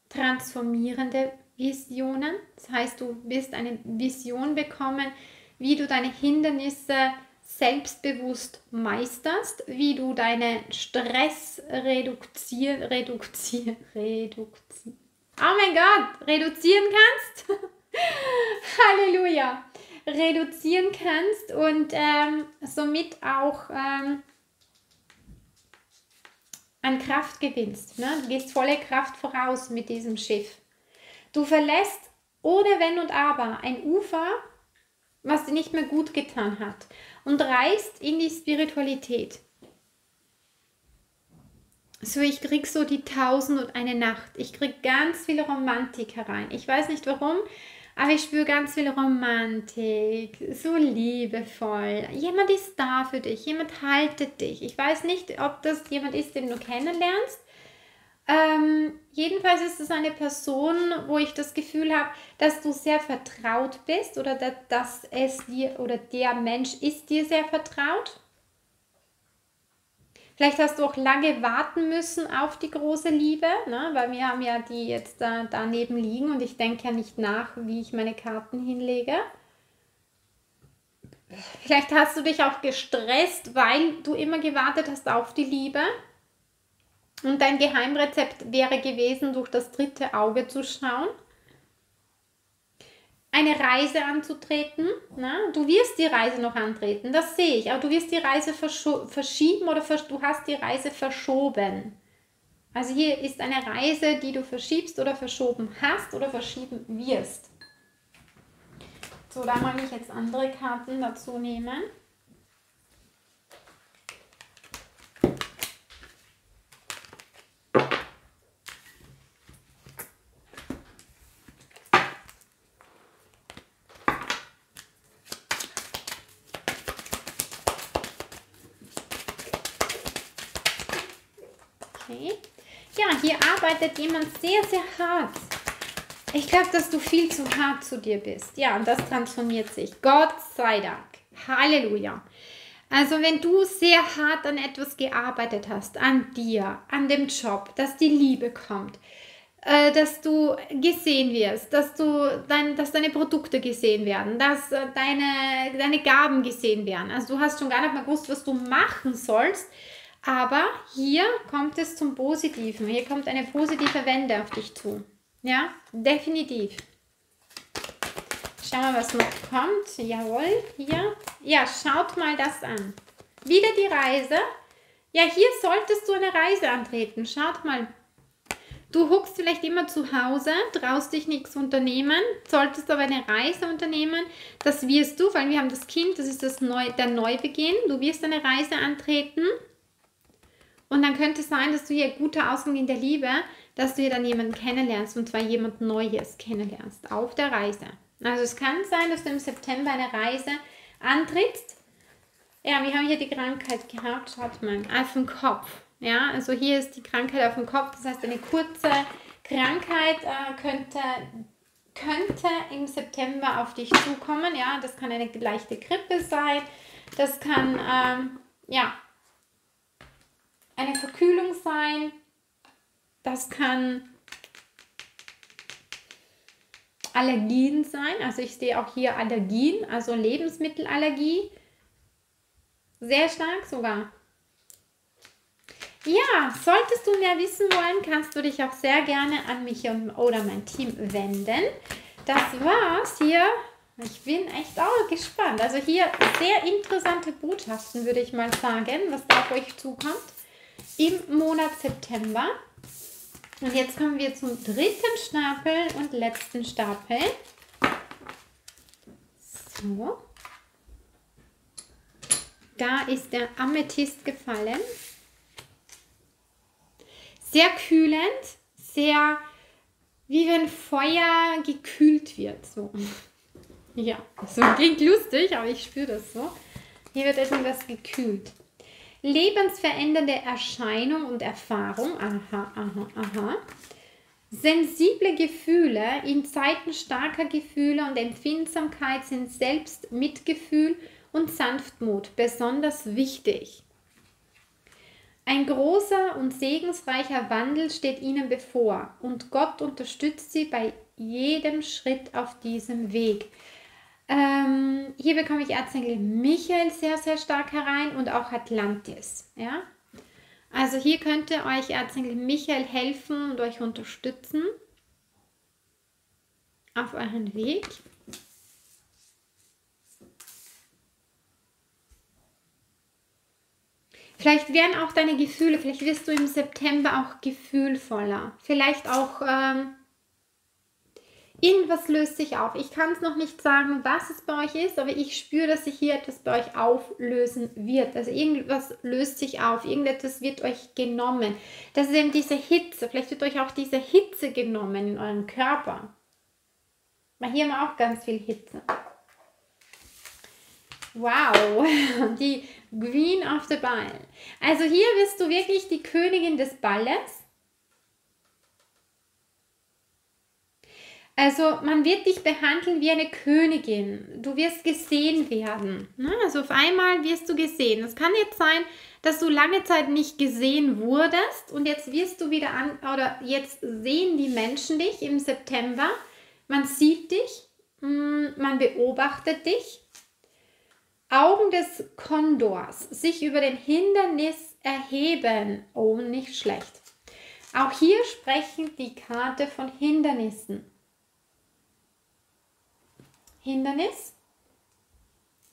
transformierende Visionen. Das heißt, du wirst eine Vision bekommen, wie du deine Hindernisse selbstbewusst meisterst, wie du deinen Stress reduzieren, reduzieren, reduzieren, oh mein Gott, reduzieren kannst. Halleluja. Reduzieren kannst und ähm, somit auch ähm, an Kraft gewinnst. Ne? Du gehst volle Kraft voraus mit diesem Schiff. Du verlässt ohne Wenn und Aber ein Ufer, was dir nicht mehr gut getan hat und reist in die Spiritualität. So, ich krieg so die Tausend und eine Nacht. Ich krieg ganz viel Romantik herein. Ich weiß nicht warum, aber ich spüre ganz viel Romantik, so liebevoll. Jemand ist da für dich, jemand haltet dich. Ich weiß nicht, ob das jemand ist, den du kennenlernst. Ähm, jedenfalls ist es eine Person, wo ich das Gefühl habe, dass du sehr vertraut bist oder dass es dir oder der Mensch ist dir sehr vertraut. Vielleicht hast du auch lange warten müssen auf die große Liebe, ne? weil wir haben ja die jetzt da, daneben liegen und ich denke ja nicht nach, wie ich meine Karten hinlege. Vielleicht hast du dich auch gestresst, weil du immer gewartet hast auf die Liebe. Und dein Geheimrezept wäre gewesen, durch das dritte Auge zu schauen eine Reise anzutreten. Na? Du wirst die Reise noch antreten, das sehe ich, aber du wirst die Reise verschieben oder versch du hast die Reise verschoben. Also hier ist eine Reise, die du verschiebst oder verschoben hast oder verschieben wirst. So, da mag ich jetzt andere Karten dazu nehmen. Hier arbeitet jemand sehr, sehr hart. Ich glaube, dass du viel zu hart zu dir bist. Ja, und das transformiert sich. Gott sei Dank. Halleluja. Also wenn du sehr hart an etwas gearbeitet hast, an dir, an dem Job, dass die Liebe kommt, äh, dass du gesehen wirst, dass, du dein, dass deine Produkte gesehen werden, dass äh, deine, deine Gaben gesehen werden. Also du hast schon gar nicht mehr gewusst, was du machen sollst, aber hier kommt es zum Positiven. Hier kommt eine positive Wende auf dich zu. Ja, definitiv. Schauen wir, was noch kommt. Jawohl, hier. Ja, schaut mal das an. Wieder die Reise. Ja, hier solltest du eine Reise antreten. Schaut mal. Du huckst vielleicht immer zu Hause, traust dich nichts unternehmen, solltest aber eine Reise unternehmen. Das wirst du, weil wir haben das Kind, das ist das Neu der Neubeginn. Du wirst eine Reise antreten und dann könnte es sein, dass du hier guter Ausgang in der Liebe, dass du hier dann jemanden kennenlernst und zwar jemand Neues kennenlernst auf der Reise. Also es kann sein, dass du im September eine Reise antrittst. Ja, wir haben hier die Krankheit gehabt, schaut mal, auf dem Kopf. Ja, also hier ist die Krankheit auf dem Kopf, das heißt eine kurze Krankheit äh, könnte, könnte im September auf dich zukommen. Ja, das kann eine leichte Grippe sein, das kann ähm, ja eine Verkühlung sein. Das kann Allergien sein. Also ich sehe auch hier Allergien, also Lebensmittelallergie. Sehr stark sogar. Ja, solltest du mehr wissen wollen, kannst du dich auch sehr gerne an mich oder mein Team wenden. Das war's hier. Ich bin echt auch gespannt. Also hier sehr interessante Botschaften, würde ich mal sagen, was da auf euch zukommt im Monat September. Und jetzt kommen wir zum dritten Stapel und letzten Stapel. So. Da ist der Amethyst gefallen. Sehr kühlend, sehr wie wenn Feuer gekühlt wird. So. Ja, so klingt lustig, aber ich spüre das so. Hier wird etwas gekühlt. Lebensverändernde Erscheinung und Erfahrung. Aha, aha, aha. Sensible Gefühle in Zeiten starker Gefühle und Empfindsamkeit sind selbst Mitgefühl und Sanftmut besonders wichtig. Ein großer und segensreicher Wandel steht ihnen bevor und Gott unterstützt sie bei jedem Schritt auf diesem Weg. Ähm, hier bekomme ich Erzengel Michael sehr, sehr stark herein und auch Atlantis. Ja? Also hier könnte euch Erzengel Michael helfen und euch unterstützen auf euren Weg. Vielleicht werden auch deine Gefühle, vielleicht wirst du im September auch gefühlvoller. Vielleicht auch ähm, irgendwas löst sich auf. Ich kann es noch nicht sagen, was es bei euch ist, aber ich spüre, dass sich hier etwas bei euch auflösen wird. Also irgendwas löst sich auf, irgendetwas wird euch genommen. Das ist eben diese Hitze. Vielleicht wird euch auch diese Hitze genommen in euren Körper. Weil hier haben wir auch ganz viel Hitze. Wow, die Queen of the Ball. Also hier bist du wirklich die Königin des Balles. Also man wird dich behandeln wie eine Königin. Du wirst gesehen werden. Ne? Also auf einmal wirst du gesehen. Es kann jetzt sein, dass du lange Zeit nicht gesehen wurdest und jetzt wirst du wieder an oder jetzt sehen die Menschen dich im September. Man sieht dich, mm, man beobachtet dich Augen des Kondors sich über den Hindernis erheben. Oh, nicht schlecht. Auch hier sprechen die Karte von Hindernissen. Hindernis,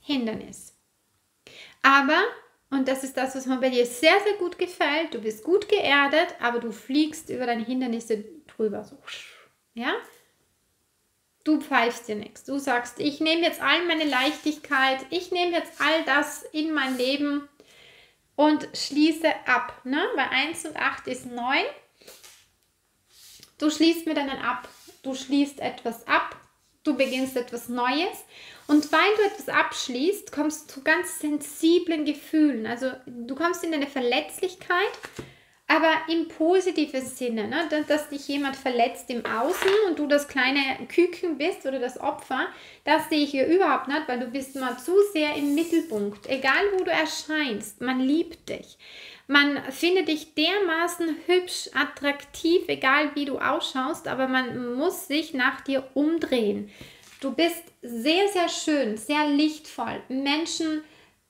Hindernis. Aber, und das ist das, was mir bei dir sehr, sehr gut gefällt, du bist gut geerdet, aber du fliegst über deine Hindernisse drüber. So. Ja? Du pfeifst dir nichts. Du sagst, ich nehme jetzt all meine Leichtigkeit, ich nehme jetzt all das in mein Leben und schließe ab. Ne? Weil 1 und 8 ist 9. Du schließt mit einen ab. Du schließt etwas ab. Du beginnst etwas Neues. Und weil du etwas abschließt, kommst du zu ganz sensiblen Gefühlen. Also du kommst in eine Verletzlichkeit aber im positiven Sinne, ne? dass dich jemand verletzt im Außen und du das kleine Küken bist oder das Opfer, das sehe ich hier überhaupt nicht, weil du bist mal zu sehr im Mittelpunkt. Egal wo du erscheinst, man liebt dich. Man findet dich dermaßen hübsch, attraktiv, egal wie du ausschaust, aber man muss sich nach dir umdrehen. Du bist sehr, sehr schön, sehr lichtvoll. Menschen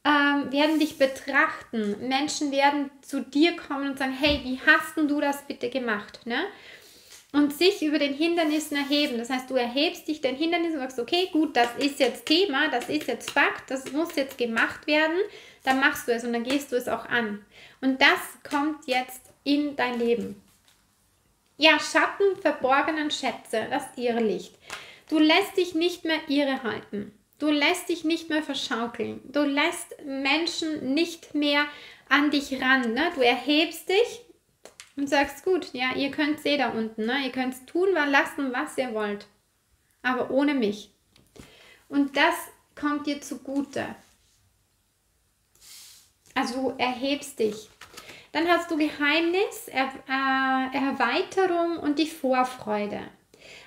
ähm, werden dich betrachten. Menschen werden zu dir kommen und sagen, hey, wie hast denn du das bitte gemacht? Ne? Und sich über den Hindernissen erheben. Das heißt, du erhebst dich den Hindernissen und sagst, okay, gut, das ist jetzt Thema, das ist jetzt Fakt, das muss jetzt gemacht werden. Dann machst du es und dann gehst du es auch an. Und das kommt jetzt in dein Leben. Ja, Schatten, verborgenen Schätze, das Irrlicht. Du lässt dich nicht mehr irre halten. Du lässt dich nicht mehr verschaukeln. Du lässt Menschen nicht mehr an dich ran. Ne? Du erhebst dich und sagst, gut, ja, ihr könnt sehen da unten. Ne? Ihr könnt tun, lassen, was ihr wollt. Aber ohne mich. Und das kommt dir zugute. Also du erhebst dich. Dann hast du Geheimnis, er, äh, Erweiterung und die Vorfreude.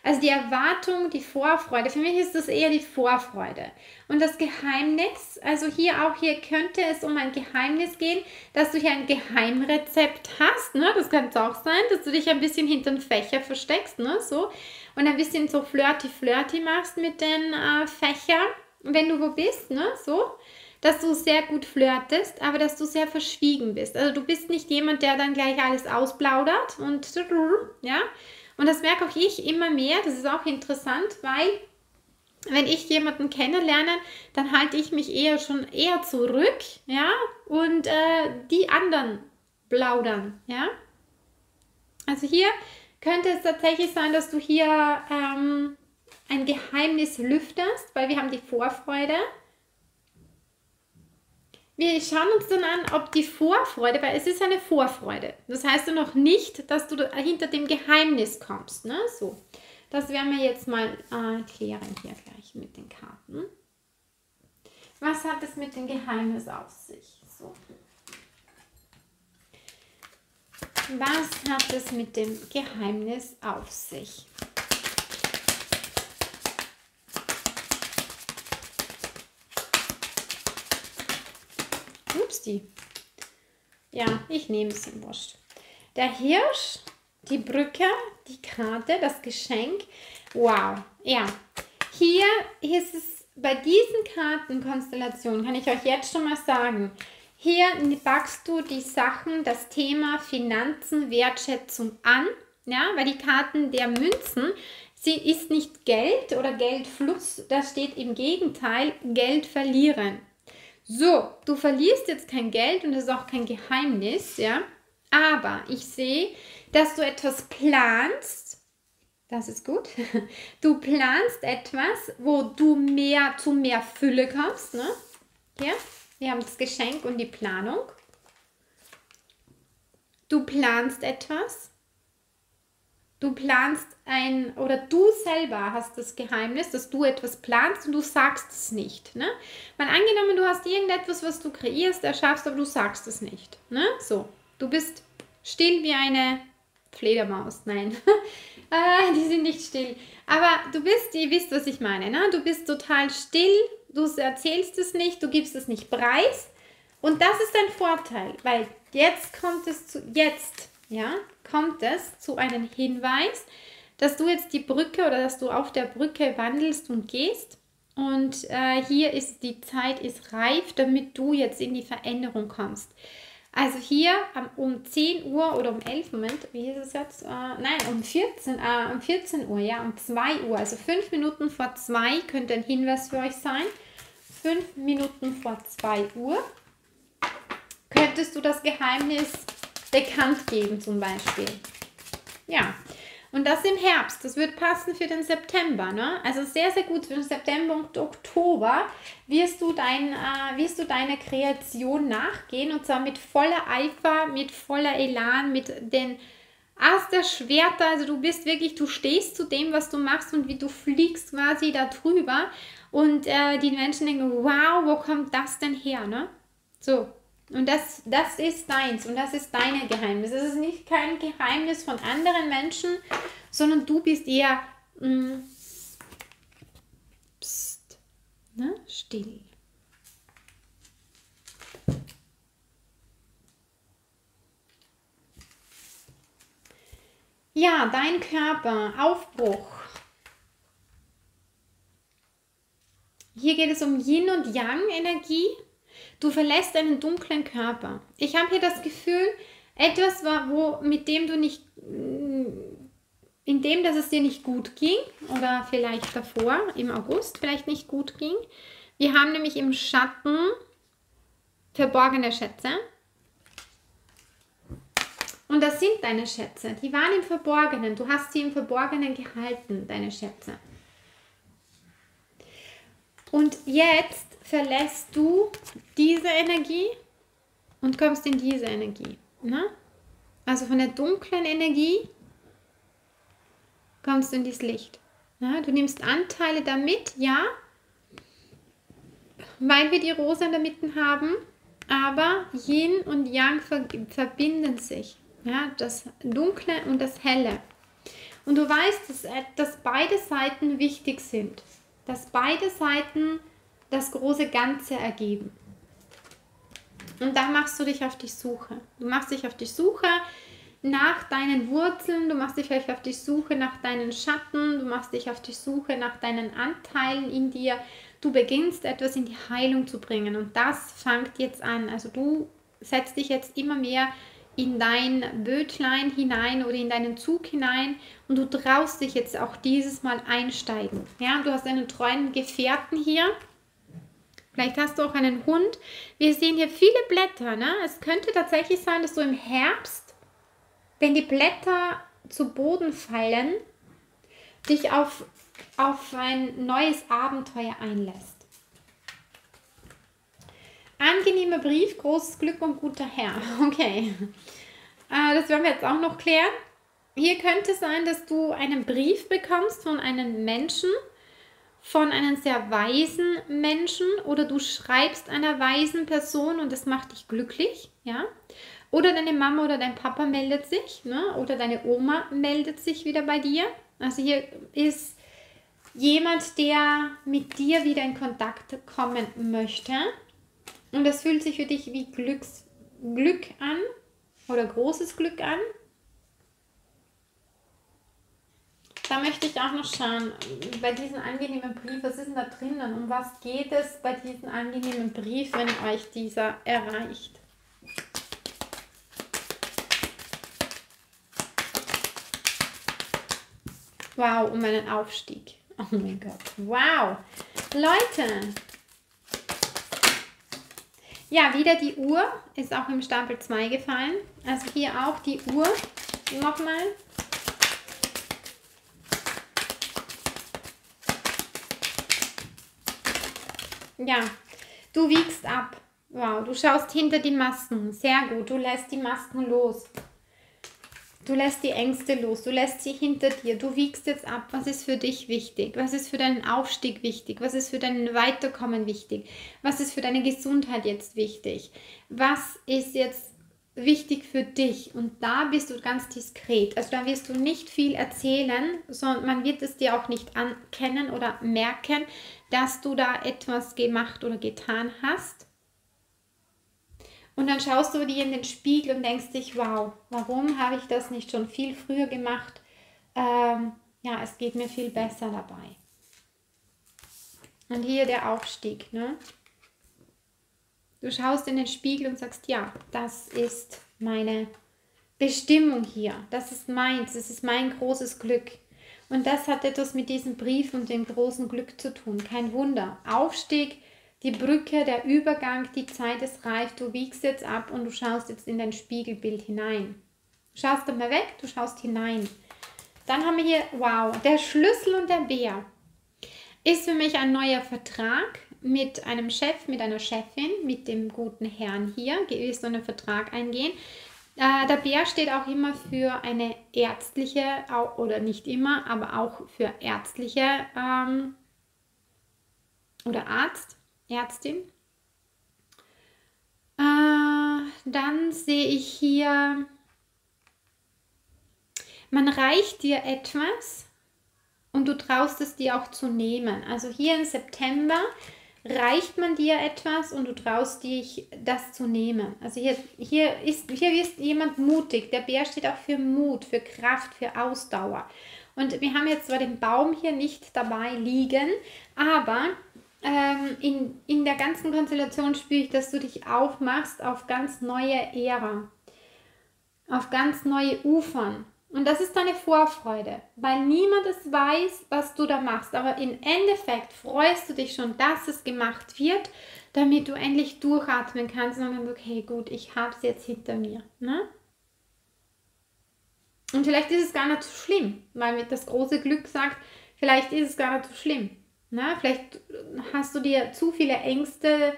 Also die Erwartung, die Vorfreude. Für mich ist das eher die Vorfreude. Und das Geheimnis, also hier auch hier könnte es um ein Geheimnis gehen, dass du hier ein Geheimrezept hast. Ne? Das kann es auch sein, dass du dich ein bisschen hinter den Fächer versteckst, ne? so. Und ein bisschen so flirty-flirty machst mit den äh, Fächern, wenn du wo bist, ne? so. dass du sehr gut flirtest, aber dass du sehr verschwiegen bist. Also du bist nicht jemand, der dann gleich alles ausplaudert und ja. Und das merke auch ich immer mehr. Das ist auch interessant, weil wenn ich jemanden kennenlerne, dann halte ich mich eher schon eher zurück, ja, und äh, die anderen plaudern, ja. Also hier könnte es tatsächlich sein, dass du hier ähm, ein Geheimnis lüftest, weil wir haben die Vorfreude. Wir schauen uns dann an, ob die Vorfreude, weil es ist eine Vorfreude. Das heißt ja noch nicht, dass du hinter dem Geheimnis kommst. Ne? So, das werden wir jetzt mal äh, klären hier gleich mit den Karten. Was hat es mit dem Geheimnis auf sich? So. Was hat es mit dem Geheimnis auf sich? Upsi. Ja, ich nehme es im Wurscht. Der Hirsch, die Brücke, die Karte, das Geschenk. Wow. Ja, hier ist es bei diesen Kartenkonstellationen, kann ich euch jetzt schon mal sagen, hier packst du die Sachen, das Thema Finanzen, Wertschätzung an, ja, weil die Karten der Münzen, sie ist nicht Geld oder Geldfluss, da steht im Gegenteil Geld verlieren. So, du verlierst jetzt kein Geld und das ist auch kein Geheimnis, ja, aber ich sehe, dass du etwas planst, das ist gut. Du planst etwas, wo du mehr zu mehr Fülle kommst, ne? Ja? Wir haben das Geschenk und die Planung. Du planst etwas. Du planst ein, oder du selber hast das Geheimnis, dass du etwas planst und du sagst es nicht. Ne? Weil angenommen, du hast irgendetwas, was du kreierst, erschaffst, aber du sagst es nicht. Ne? So, du bist still wie eine Fledermaus. Nein, ah, die sind nicht still. Aber du bist, ihr wisst, was ich meine. Ne? Du bist total still, du erzählst es nicht, du gibst es nicht preis. Und das ist ein Vorteil, weil jetzt kommt es zu, jetzt, ja, kommt es zu einem Hinweis, dass du jetzt die Brücke oder dass du auf der Brücke wandelst und gehst. Und äh, hier ist die Zeit ist reif, damit du jetzt in die Veränderung kommst. Also hier um 10 Uhr oder um 11, Moment, wie ist es jetzt? Äh, nein, um 14, äh, um 14 Uhr, ja, um 2 Uhr, also 5 Minuten vor 2 könnte ein Hinweis für euch sein. 5 Minuten vor 2 Uhr könntest du das Geheimnis bekannt geben zum Beispiel. Ja, und das im Herbst. Das wird passen für den September. Ne? Also sehr, sehr gut den September und Oktober wirst du, dein, äh, wirst du deiner Kreation nachgehen und zwar mit voller Eifer, mit voller Elan, mit den Ast der Schwerter. Also du bist wirklich, du stehst zu dem, was du machst und wie du fliegst quasi da drüber. Und äh, die Menschen denken, wow, wo kommt das denn her? Ne? So, und das, das ist deins und das ist deine Geheimnis. Es ist nicht kein Geheimnis von anderen Menschen, sondern du bist eher mh, mm, pst, ne? still. Ja, dein Körper, Aufbruch. Hier geht es um Yin und Yang Energie. Du verlässt einen dunklen Körper. Ich habe hier das Gefühl, etwas war, wo, mit dem du nicht, mm, in dem, dass es dir nicht gut ging oder vielleicht davor, im August, vielleicht nicht gut ging. Wir haben nämlich im Schatten verborgene Schätze. Und das sind deine Schätze. Die waren im Verborgenen. Du hast sie im Verborgenen gehalten, deine Schätze. Und jetzt verlässt du diese Energie und kommst in diese Energie. Ne? Also von der dunklen Energie kommst du in das Licht. Ne? Du nimmst Anteile damit, ja, weil wir die Rosa in der Mitte haben, aber Yin und Yang verbinden sich. Ja, das Dunkle und das Helle. Und du weißt, dass, dass beide Seiten wichtig sind. Dass beide Seiten das große Ganze ergeben. Und da machst du dich auf die Suche. Du machst dich auf die Suche nach deinen Wurzeln, du machst dich vielleicht auf die Suche nach deinen Schatten, du machst dich auf die Suche nach deinen Anteilen in dir. Du beginnst etwas in die Heilung zu bringen und das fängt jetzt an. Also du setzt dich jetzt immer mehr in dein Bötlein hinein oder in deinen Zug hinein und du traust dich jetzt auch dieses Mal einsteigen. Ja, du hast einen treuen Gefährten hier. Vielleicht hast du auch einen Hund. Wir sehen hier viele Blätter. Ne? Es könnte tatsächlich sein, dass du im Herbst, wenn die Blätter zu Boden fallen, dich auf, auf ein neues Abenteuer einlässt. Angenehmer Brief, großes Glück und guter Herr. Okay. Äh, das werden wir jetzt auch noch klären. Hier könnte sein, dass du einen Brief bekommst von einem Menschen, von einem sehr weisen Menschen oder du schreibst einer weisen Person und das macht dich glücklich, ja. Oder deine Mama oder dein Papa meldet sich, ne? oder deine Oma meldet sich wieder bei dir. Also hier ist jemand, der mit dir wieder in Kontakt kommen möchte. Und das fühlt sich für dich wie Glücks, Glück an oder großes Glück an. Da möchte ich auch noch schauen, bei diesem angenehmen Brief, was ist denn da drinnen? Um was geht es bei diesem angenehmen Brief, wenn euch dieser erreicht? Wow, um einen Aufstieg. Oh mein Gott. Wow. Leute, ja, wieder die Uhr ist auch im Stapel 2 gefallen. Also hier auch die Uhr nochmal. Ja, du wiegst ab. Wow, du schaust hinter die Masken. Sehr gut, du lässt die Masken los. Du lässt die Ängste los, du lässt sie hinter dir, du wiegst jetzt ab, was ist für dich wichtig, was ist für deinen Aufstieg wichtig, was ist für dein Weiterkommen wichtig, was ist für deine Gesundheit jetzt wichtig, was ist jetzt wichtig für dich und da bist du ganz diskret. Also da wirst du nicht viel erzählen, sondern man wird es dir auch nicht ankennen oder merken, dass du da etwas gemacht oder getan hast. Und dann schaust du dir in den Spiegel und denkst dich, wow, warum habe ich das nicht schon viel früher gemacht? Ähm, ja, es geht mir viel besser dabei. Und hier der Aufstieg. Ne? Du schaust in den Spiegel und sagst, ja, das ist meine Bestimmung hier. Das ist meins. Das ist mein großes Glück. Und das hat etwas mit diesem Brief und dem großen Glück zu tun. Kein Wunder. Aufstieg die Brücke, der Übergang, die Zeit ist reif, du wiegst jetzt ab und du schaust jetzt in dein Spiegelbild hinein. Du schaust mal weg, du schaust hinein. Dann haben wir hier, wow, der Schlüssel und der Bär. Ist für mich ein neuer Vertrag mit einem Chef, mit einer Chefin, mit dem guten Herrn hier. Gewiss so einen Vertrag eingehen. Äh, der Bär steht auch immer für eine ärztliche, oder nicht immer, aber auch für ärztliche ähm, oder Arzt Ärztin. Äh, dann sehe ich hier, man reicht dir etwas und du traust es dir auch zu nehmen. Also hier im September reicht man dir etwas und du traust dich, das zu nehmen. Also hier, hier, ist, hier ist jemand mutig. Der Bär steht auch für Mut, für Kraft, für Ausdauer. Und wir haben jetzt zwar den Baum hier nicht dabei liegen, aber ähm, in, in der ganzen Konstellation spüre ich, dass du dich aufmachst auf ganz neue Ära, auf ganz neue Ufern. Und das ist deine Vorfreude, weil niemand es weiß, was du da machst. Aber im Endeffekt freust du dich schon, dass es gemacht wird, damit du endlich durchatmen kannst und dann, okay, gut, ich habe es jetzt hinter mir. Ne? Und vielleicht ist es gar nicht so schlimm, weil das große Glück sagt, vielleicht ist es gar nicht so schlimm. Na, vielleicht hast du dir zu viele Ängste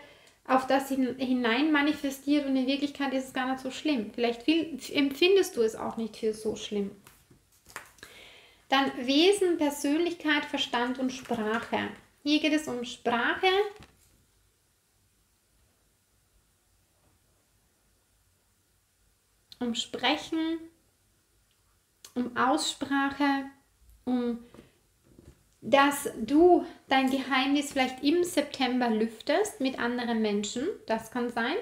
auf das hinein manifestiert und in Wirklichkeit ist es gar nicht so schlimm. Vielleicht viel, empfindest du es auch nicht für so schlimm. Dann Wesen, Persönlichkeit, Verstand und Sprache. Hier geht es um Sprache. Um Sprechen, um Aussprache, um dass du dein Geheimnis vielleicht im September lüftest mit anderen Menschen. Das kann sein.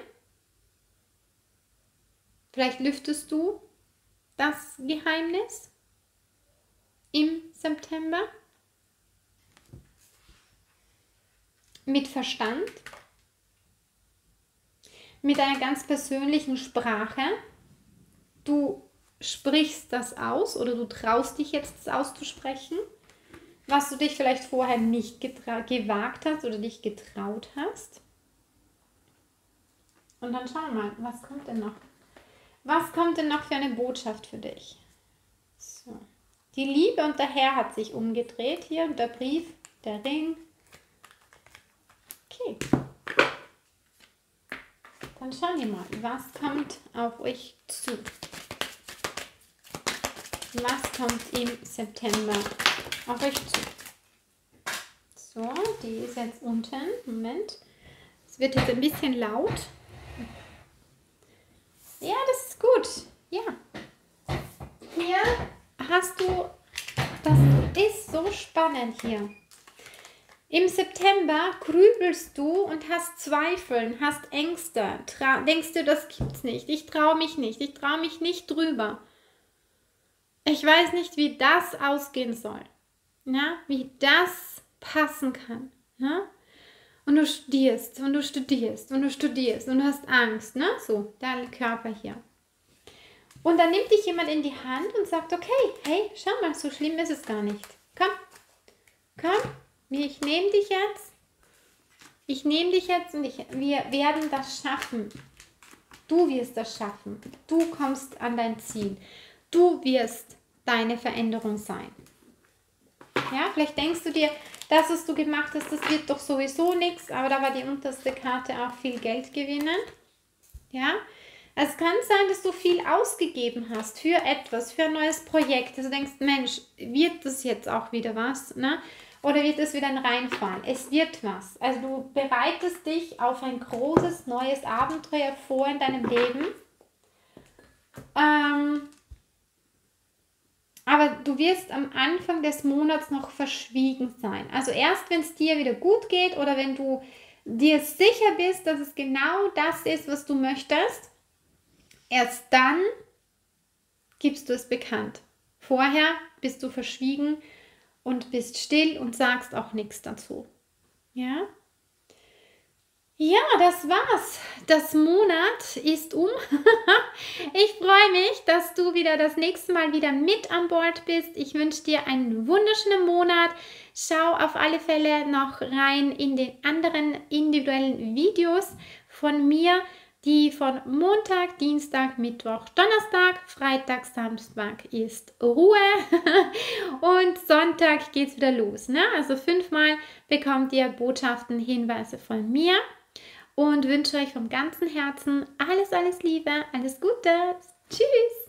Vielleicht lüftest du das Geheimnis im September. mit Verstand, mit einer ganz persönlichen Sprache. Du sprichst das aus oder du traust dich jetzt, das auszusprechen, was du dich vielleicht vorher nicht gewagt hast oder dich getraut hast. Und dann schauen wir mal, was kommt denn noch? Was kommt denn noch für eine Botschaft für dich? So. Die Liebe und der Herr hat sich umgedreht hier und der Brief, der Ring. Okay. Dann schauen wir mal, was kommt auf euch zu. Was kommt im September auf euch zu? So, die ist jetzt unten. Moment. Es wird jetzt ein bisschen laut. Ja, das ist gut. Ja. Hier hast du, das ist so spannend hier. Im September grübelst du und hast Zweifel, hast Ängste, denkst du, das gibt's nicht, ich traue mich nicht, ich traue mich nicht drüber. Ich weiß nicht, wie das ausgehen soll. Ja? Wie das passen kann. Ja? Und du studierst und du studierst und du studierst und du hast Angst. Ne? So, dein Körper hier. Und dann nimmt dich jemand in die Hand und sagt, okay, hey, schau mal, so schlimm ist es gar nicht. Komm, komm, ich nehme dich jetzt. Ich nehme dich jetzt und ich, wir werden das schaffen. Du wirst das schaffen. Du kommst an dein Ziel. Du wirst deine Veränderung sein. Ja, vielleicht denkst du dir, das, was du gemacht hast, das wird doch sowieso nichts, aber da war die unterste Karte auch viel Geld gewinnen. Ja, es kann sein, dass du viel ausgegeben hast für etwas, für ein neues Projekt. Also denkst, Mensch, wird das jetzt auch wieder was? Ne? Oder wird es wieder ein Reinfahren? Es wird was. Also du bereitest dich auf ein großes neues Abenteuer vor in deinem Leben. Ähm, aber du wirst am Anfang des Monats noch verschwiegen sein. Also erst wenn es dir wieder gut geht oder wenn du dir sicher bist, dass es genau das ist, was du möchtest, erst dann gibst du es bekannt. Vorher bist du verschwiegen und bist still und sagst auch nichts dazu. Ja? Ja, das war's. Das Monat ist um. ich freue mich, dass du wieder das nächste Mal wieder mit an Bord bist. Ich wünsche dir einen wunderschönen Monat. Schau auf alle Fälle noch rein in den anderen individuellen Videos von mir, die von Montag, Dienstag, Mittwoch, Donnerstag, Freitag, Samstag ist Ruhe und Sonntag geht's wieder los. Ne? Also fünfmal bekommt ihr Botschaften, Hinweise von mir und wünsche euch vom ganzen Herzen alles, alles Liebe, alles Gute. Tschüss!